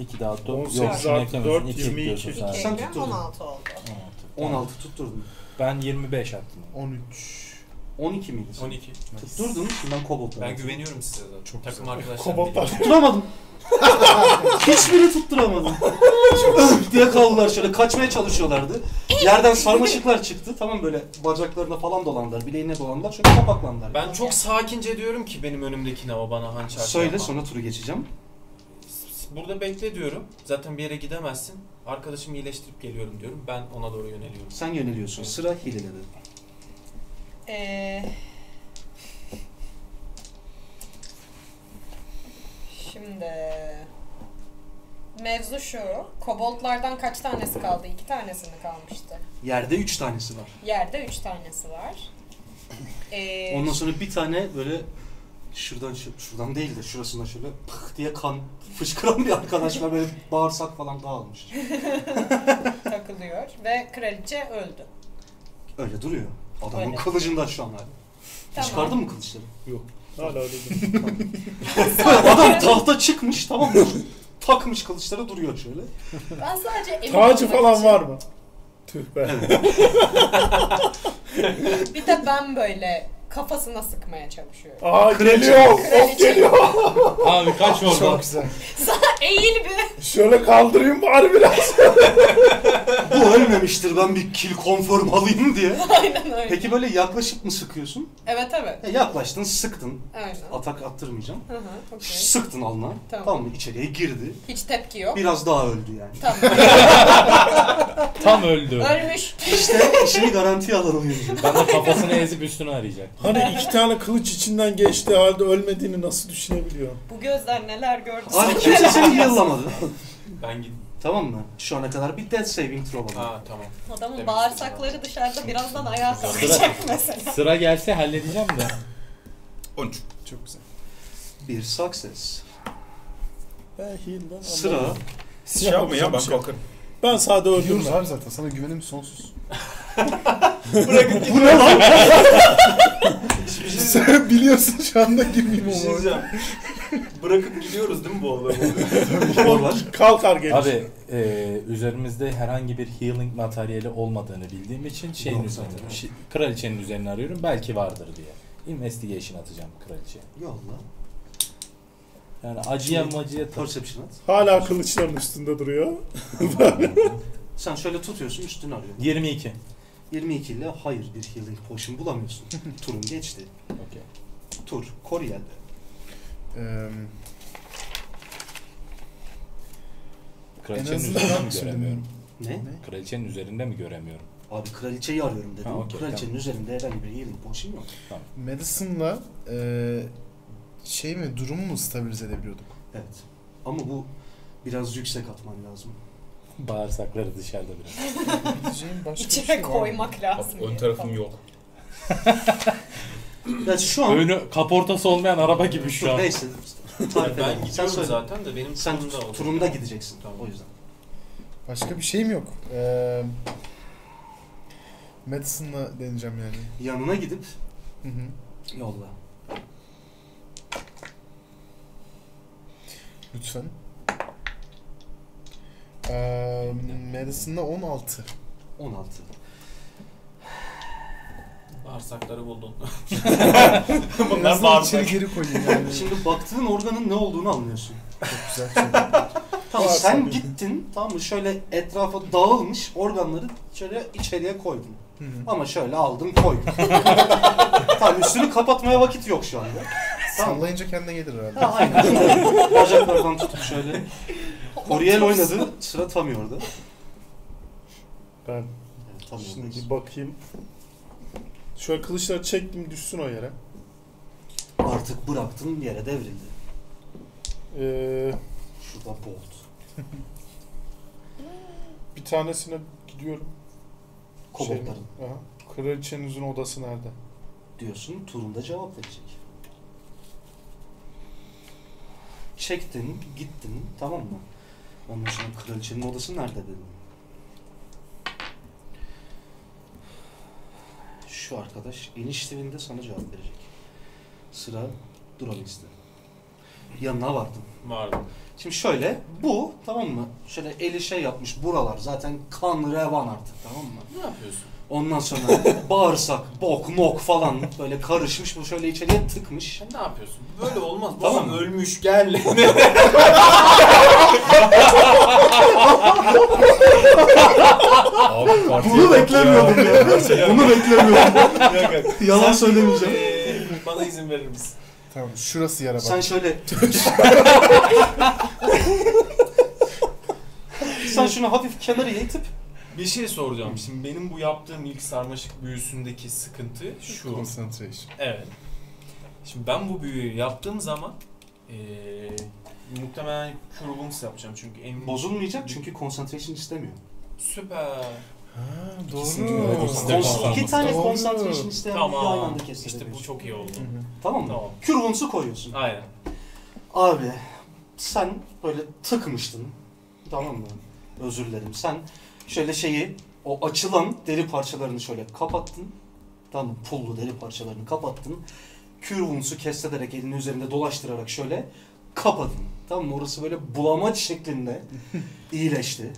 2 daha top.
18
Yok şunu.
4,
2
22.
ekliyorsun
İki
sadece.
Sen tutturdun.
16 oldu.
16 tutturdun.
Ben 25 attım.
13.
12 miydi?
12.
Tutturdun. Şimdi ben koboldlar.
Ben güveniyorum size zaten.
Çok
Takım
güzel.
arkadaşlar.
Koboldlar.
Tutturamadım. <laughs> Hiçbiri tutturamadım. Diye kaldılar şöyle kaçmaya çalışıyorlardı. Yerden sarmaşıklar çıktı. Tamam böyle bacaklarına falan dolandılar. Bileğine dolandılar. Şöyle kapaklandılar.
Ben çok sakince diyorum ki benim önümdekine o bana hançer
Söyle
yapma.
sonra turu geçeceğim.
Burada bekle diyorum. Zaten bir yere gidemezsin. Arkadaşımı iyileştirip geliyorum diyorum. Ben ona doğru yöneliyorum.
Sen yöneliyorsun. Sıra hilelerde.
Ee, şimdi mevzu şu. Koboldlardan kaç tanesi kaldı? İki tanesi mi kalmıştı?
Yerde 3 tanesi var.
Yerde üç tanesi var. Ee,
Ondan sonra bir tane böyle şuradan şu- şuradan değil de şurasından şöyle pıh diye kan fışkıran bir arkadaş var. Böyle bağırsak falan dağılmış. <laughs>
takılıyor ve kraliçe öldü.
Öyle duruyor. Adamın
Öyle.
kılıcında şu an hala.
Tamam.
Çıkardın mı kılıçları?
Hala öyle. <laughs>
Adam tahta çıkmış tamam mı? Takmış kılıçları duruyor şöyle.
Ben sadece emin
Tacı
olmak
falan
için-
var mı? Tüh be.
Bir de ben böyle kafasına sıkmaya çalışıyorum.
Aa geliyor. Ok
Kraliçe.
geliyor. <laughs>
Abi kaç oldu?
Çok güzel.
Eğil bir.
Şöyle kaldırayım bari biraz. <laughs>
Bu ölmemiştir ben bir kill confirm alayım diye. <laughs>
Aynen öyle.
Peki böyle yaklaşıp mı sıkıyorsun?
Evet evet.
E, yaklaştın sıktın.
Aynen.
Atak attırmayacağım.
Hı hı. okey.
Sıktın alnına.
Tamam.
Tamam. mı? İçeriye girdi.
Hiç tepki yok.
Biraz daha öldü yani.
Tamam.
Tam öldü.
Ölmüş.
İşte işini garantiye alan oyuncu.
Ben de kafasını ezip üstünü arayacak.
Hani iki tane kılıç içinden geçtiği halde ölmediğini nasıl düşünebiliyor?
Bu gözler neler gördü.
Abi kimse seni yıllamadı.
Ben gittim.
Tamam mı? Şu ana kadar bir death saving throw alın.
Ha tamam.
Adamın
Demek
bağırsakları dışarıda birazdan ayağa kalkacak mesela.
Sıra gelse halledeceğim de.
13.
Çok güzel.
Bir success.
Ben heal'den
Sıra
anlamadım.
Şey yapma ya ben
şey
kalkarım.
Ben sadece
Biliyoruz
öldürürüm.
abi zaten. Sana güvenim sonsuz. <laughs>
Bu ne lan?
Biliyorsun şu anda girmeyeyim
Bir şey. Bırakıp gidiyoruz değil mi bu adamı? <laughs>
Kalkar gelir.
Abi e, üzerimizde herhangi bir healing materyali olmadığını bildiğim için şeyin
Yok
üzerine,
zaten.
şi- kraliçenin üzerine arıyorum. Belki vardır diye. Investigation atacağım kraliçeye.
Yolla.
Yani acıya macıya tabii.
Perception at.
Hala kılıçların üstünde duruyor. <laughs>
Sen şöyle tutuyorsun üstünü arıyorsun.
22.
22 ile hayır bir healing potion bulamıyorsun. <laughs> Turun geçti.
Okey.
Tur. Koryel'de.
Eee, en
Kraliçenin
azından
üzerinde mi göremiyorum?
Ne?
Kraliçenin üzerinde mi göremiyorum?
Abi kraliçeyi arıyorum dedim.
Ha, okey,
Kraliçenin
tamam.
üzerinde herhangi bir healing potion yok.
Medicine'la eee şey mi durumu mu stabilize edebiliyorduk?
Evet. Ama bu biraz yüksek atman lazım.
Bağırsakları dışarıda biraz.
Başka bir
İçine
şey var
koymak lazım.
Ön tarafım yok. <laughs>
Ya şu an...
Önü kaportası olmayan araba gibi şu an.
Neyse. tarif
ben
edelim. Sen
gidiyorum
söyle.
zaten de benim
Sen
turumda oldu.
turunda gideceksin.
Tamam.
O yüzden.
Başka bir şeyim yok. Eee Medicine'la deneyeceğim yani.
Yanına gidip
Hı hı.
yolla.
Lütfen. Eee Medicine'la 16.
16.
Bağırsakları buldun. <laughs> Bunlar bağırsak.
içeri geri koyayım yani. <laughs>
Şimdi baktığın organın ne olduğunu anlıyorsun.
Çok güzel. Çok
Tamam sen gittin tamam mı şöyle etrafa dağılmış organları şöyle içeriye koydun.
Hı hı.
Ama şöyle aldın koydun. <laughs> tamam üstünü kapatmaya vakit yok şu anda. Tamam.
Sallayınca kendine gelir herhalde.
Ha, aynen. Bacaklardan tutup şöyle. Oriel oynadı. Sıra tam orada.
Ben
tam
şimdi
oradayız.
bir bakayım. Şöyle kılıçları çektim düşsün o yere.
Artık bıraktın yere devrildi.
Ee,
Şurada bolt. <laughs>
bir tanesine gidiyorum. Şey, aha. Kraliçenizin odası nerede?
diyorsun. Turunda cevap verecek. Çektin, gittin, tamam mı? Ondan sonra kraliçenin odası nerede dedim. Şu arkadaş iniştivinde sana cevap verecek. Sıra Durovins'te. Yanına vardın.
Vardı.
Şimdi şöyle, bu tamam mı? Şöyle eli şey yapmış, buralar zaten kan revan artık tamam mı?
Ne yapıyorsun?
Ondan sonra <laughs> bağırsak, bok, mok falan böyle karışmış. Bu şöyle içeriye tıkmış.
Sen ne yapıyorsun? Böyle olmaz.
Tamam.
Babam ölmüş gel. <laughs>
Abi partiye
Bunu
bak ya.
beklemiyordum ya. <laughs> Bunu beklemiyordum. Yalan söylemeyeceğim.
Bana izin verir misin?
Tamam şurası yara bak.
Sen şöyle... Sen şunu hafif kenara itip
Bir şey soracağım. Şimdi benim bu yaptığım ilk sarmaşık büyüsündeki sıkıntı şu.
Concentration.
Evet. Şimdi ben bu büyüyü yaptığım zaman eee muhtemelen Curvums yapacağım çünkü en
bozulmayacak çünkü concentration istemiyor.
Süper.
Ha doğru.
de ikisini de
Kon-
concentration.
iki tane
Doğru.
concentration isteyen bir aynı
Tamam.
anda.
İşte bu çok iyi oldu.
Hı hı.
Tamam mı?
Tamam.
Kürvunsu koyuyorsun.
Aynen.
Abi sen böyle tıkmıştın. Tamam mı? Özür dilerim. Sen şöyle şeyi o açılan deri parçalarını şöyle kapattın. Tamam mı? Pullu deri parçalarını kapattın. Kürvunsu kestederek elinin üzerinde dolaştırarak şöyle kapadın. Tamam mı? Orası böyle bulamaç şeklinde <laughs> iyileşti.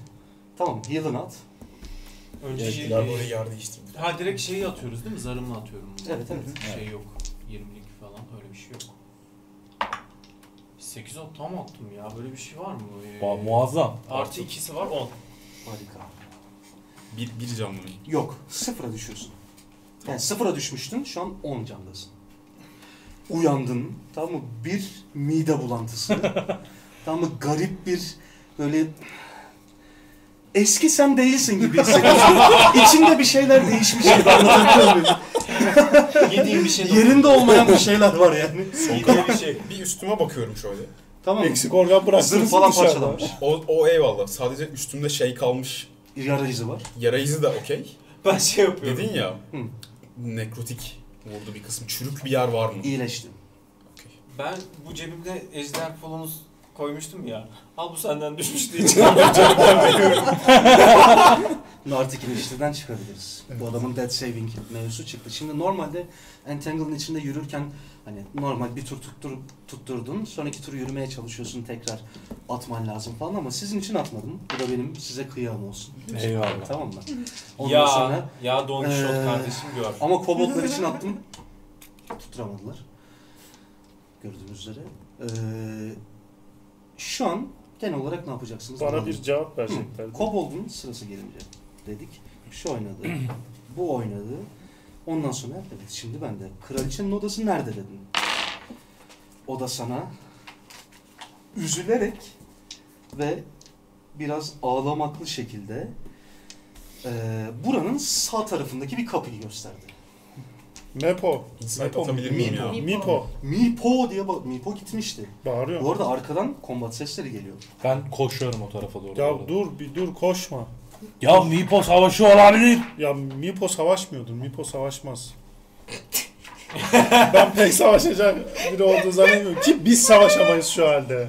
Tamam heal'ını at.
Önce
Geldiler böyle yer değiştirdi.
Ha direkt şeyi atıyoruz değil mi? Zarımla atıyorum.
Evet evet.
Şey yok. 20'lik falan öyle bir şey yok. 8 ot tam attım ya. Böyle bir şey var mı? Ee,
Mu- muazzam.
Artı ikisi var 10.
Harika.
Bir, bir canlı.
Yok. Sıfıra düşüyorsun. Yani sıfıra düşmüştün. Şu an 10 candasın. Uyandın. Tamam mı? Bir mide bulantısı. <laughs> tamam mı? Garip bir böyle eski sen değilsin gibi hissediyorsun. <laughs> İçinde bir şeyler değişmiş gibi anlatabiliyor muyum? <laughs>
Yediğim bir şey de
Yerinde olmayan bir şeyler var yani.
Yediğim bir şey.
Bir üstüme bakıyorum şöyle.
Tamam mı?
Eksik organ
Zırh
bıraktınız
falan
mı dışarıda?
parçalanmış.
O, o eyvallah. Sadece üstümde şey kalmış.
Yara izi var.
Yara izi de okey. <laughs>
Ben şey yapıyorum.
Dedin ya.
Hı.
Nekrotik vurdu bir kısım. Çürük bir yer var mı?
İyileşti.
Okey.
Ben bu cebimde ejder polonus koymuştum ya. Al bu senden düşmüş diye <laughs> <laughs>
Artık ilişkiden çıkabiliriz. Bu adamın dead saving mevzusu çıktı. Şimdi normalde Entangle'ın içinde yürürken hani normal bir tur tuttur, tutturdun. Sonraki tur yürümeye çalışıyorsun tekrar atman lazım falan ama sizin için atmadım. Bu da benim size kıyam olsun.
Eyvallah.
Tamam mı? Ondan
ya,
sonra
ya Don Quixote
Ee,
kardeşim gör.
ama koboldlar için attım. Tutturamadılar. Gördüğünüz üzere. Ee, şu an genel olarak ne yapacaksınız?
Bana
Anladım.
bir cevap verecekler.
Kobold'un sırası gelince dedik. Şu oynadı. bu oynadı. Ondan sonra evet şimdi ben de. Kraliçenin odası nerede dedin? O da sana üzülerek ve biraz ağlamaklı şekilde eee, buranın sağ tarafındaki bir kapıyı gösterdi.
Mepo.
Insight
Mepo.
atabilir miyim ya?
Mipo.
Mipo.
Mipo diye bak. Mipo gitmişti.
Bağırıyor.
Bu arada arkadan kombat sesleri geliyor.
Ben koşuyorum o tarafa doğru.
Ya dur bir dur koşma.
Ya Mipo savaşı olabilir.
Ya Mipo savaşmıyordur. Mipo savaşmaz. ben pek savaşacak biri olduğunu zannetmiyorum. Ki biz savaşamayız şu halde.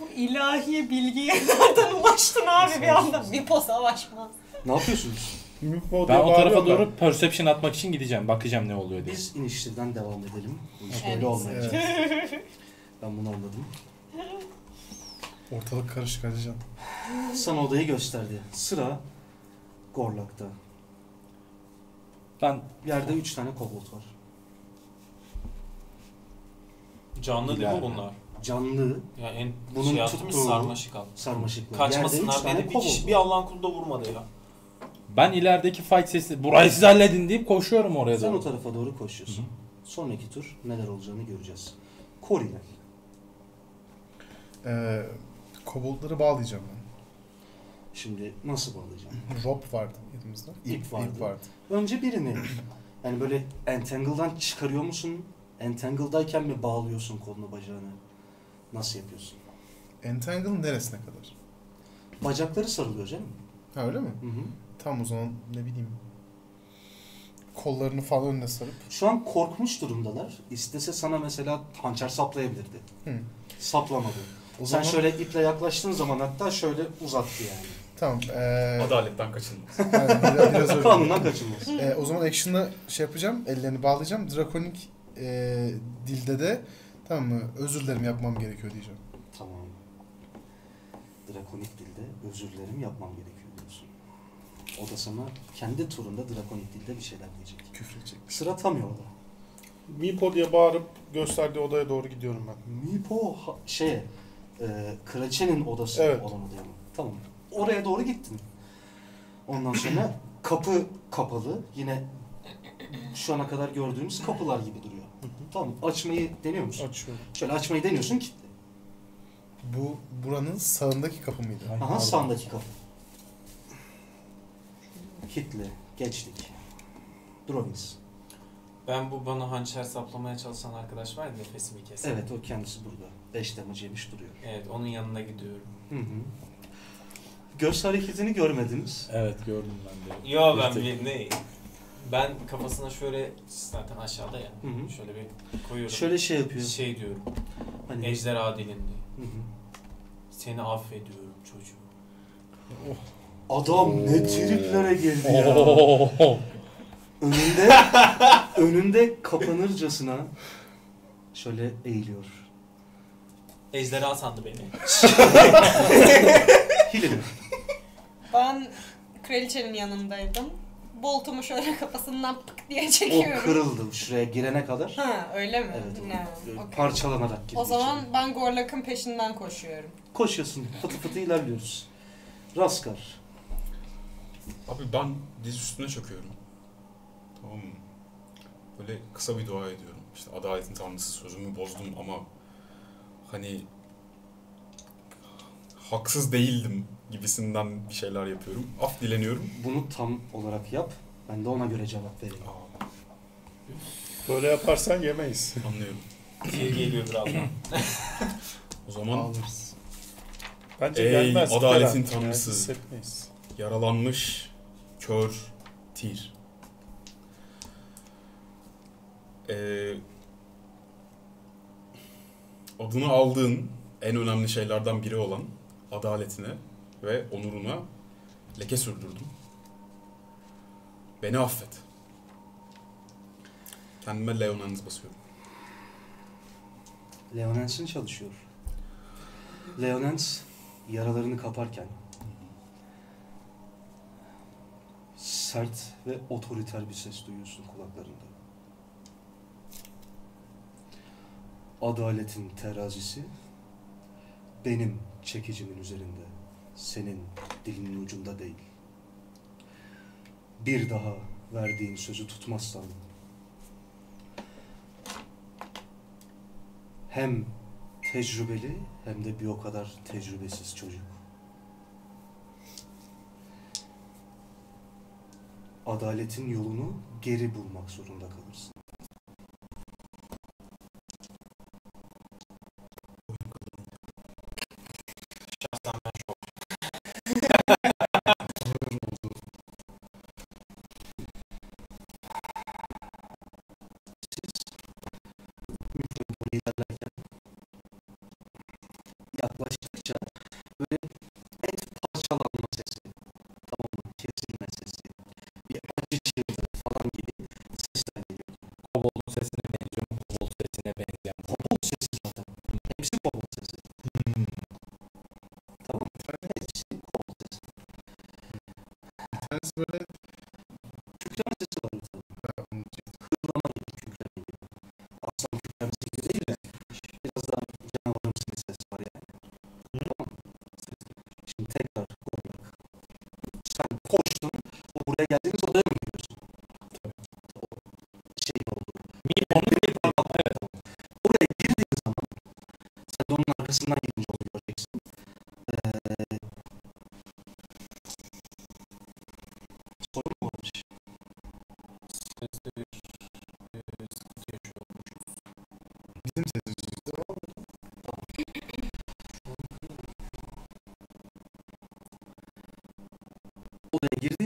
Bu ilahi bilgiye nereden ulaştın abi bir anda? Mipo savaşmaz.
Ne yapıyorsunuz?
Mipo
Ben o tarafa
ben.
doğru perception atmak için gideceğim. Bakacağım ne oluyor diye.
Biz iniştirden devam edelim. Bu iş
Evet.
böyle olmayacak.
Evet.
Ben bunu anladım. <laughs>
Ortalık karışık Alican.
Sana odayı gösterdi. Sıra Gorlak'ta.
Ben
Yerde üç tane kobold var.
Canlı değil mi
İleride.
bunlar?
Canlı,
Ya en
Bunun
şey yaptım
tuttuğu-
sarmaşık al.
sarmaşıklı.
Kaçmasınlar diye bir kişi
var.
bir Allah'ın kulu da vurmadı ya.
ben ilerideki fight sesi burayı siz halledin deyip koşuyorum oraya
Sen o
doğru.
tarafa doğru koşuyorsun. Sonraki tur neler olacağını göreceğiz. Koriler.
Ee, koboldları bağlayacağım ben.
Şimdi nasıl bağlayacağım?
Rope vardı elimizde.
İp vardı.
İp vardı.
Önce birini yani böyle entangle'dan çıkarıyor musun? Entangle'dayken mi bağlıyorsun kolunu bacağını? Nasıl yapıyorsun?
Entangle neresine kadar?
Bacakları sarılıyor canım.
Ha öyle mi?
Hı hı.
Tamam o zaman ne bileyim. Kollarını falan önüne sarıp.
Şu an korkmuş durumdalar. İstese sana mesela hançer saplayabilirdi.
Hı.
Saplamadı.
O
Sen
zaman
şöyle iple yaklaştığın zaman hatta şöyle uzattı yani.
tamam. Ee,
Adaletten kaçınmaz. <laughs>
yani biraz, biraz öyle.
Kanundan kaçınmaz.
Ee, o zaman action'da şey yapacağım. Ellerini bağlayacağım. Drakonik ee, dilde de tamam mı? Özür dilerim yapmam gerekiyor diyeceğim.
Tamam. Drakonik dilde özür dilerim yapmam gerekiyor diyorsun. O da sana kendi turunda drakonik dilde bir şeyler diyecek.
Küfür edecek.
Sıra tam yolda.
Mipo diye bağırıp gösterdiği odaya doğru gidiyorum ben.
Mipo ha- şeye e, kraliçenin odası
Evet.
olan odaya mı? Tamam. Oraya doğru gittin. Ondan sonra <clears throat> kapı kapalı. Yine şu ana kadar gördüğümüz kapılar gibi duruyor. Tamam. Açmayı deniyor musun?
Açıyorum.
Şöyle açmayı deniyorsun kilitli.
Bu buranın sağındaki kapı mıydı?
Aha
pardon.
sağındaki kapı. Kilitli. Geçtik. Drovins.
Ben bu bana hançer saplamaya çalışan arkadaş var ya nefesimi kesen.
Evet o kendisi burada. 5 damage yemiş duruyor.
Evet onun yanına gidiyorum.
Hı hı. Göz hareketini görmediniz.
Evet gördüm ben de.
Yo ben bir ne? Ben kafasına şöyle zaten aşağıda ya.
Hı hı.
Şöyle bir koyuyorum.
Şöyle şey yapıyor.
şey diyorum.
Hani
Ejderha dilinde.
Hı hı.
Seni affediyorum çocuğum.
Adam ne triplere girdi ya.
Oo.
önünde <laughs> önünde kapanırcasına şöyle eğiliyor.
Ejderha sandı beni. <laughs>
Hileli.
Ben kraliçenin yanındaydım. Boltumu şöyle kafasından pık diye
O
çekiyorum.
kırıldı şuraya girene kadar.
Ha öyle mi?
Evet. o
Ne? okey.
Parçalanarak girdi.
O zaman
içeri.
ben Gorlak'ın peşinden koşuyorum.
koşuyorsun. Fıtı fıtı ilerliyoruz. Raskar.
Abi ben diz üstüne çöküyorum. Tamam mı? Böyle kısa bir dua ediyorum. İşte adaletin tanrısı sözümü bozdum ama hani haksız değildim gibisinden bir şeyler yapıyorum. Af dileniyorum.
Bunu tam olarak yap. Ben de ona göre cevap vereyim.
Aa,
Böyle yaparsan yemeyiz.
anlıyorum.
Diye geliyor birazdan. <laughs>
O zaman
Alırız.
Bence
Ey
gelmez.
adaletin tanrısı. Yaralanmış kör tir. Ee, adını aldığın en önemli şeylerden biri olan adaletine ve onuruna leke sürdürdüm. Beni affet. Kendime Leonanız basıyorum.
Leonens'in çalışıyor. Leonens yaralarını kaparken sert ve otoriter bir ses duyuyorsun kulaklarında. Adaletin terazisi benim çekicimin üzerinde, senin dilinin ucunda değil. Bir daha verdiğin sözü tutmazsan hem tecrübeli hem de bir o kadar tecrübesiz çocuk. Adaletin yolunu geri bulmak zorunda kalırsın. Arkasından gidince onu göreceksin. Ee, sorun mu olmuş?
Sesli bir e, sıkıntı yaşıyormuşuz.
bizim sesimizde var.
odaya girdiğim zaman eee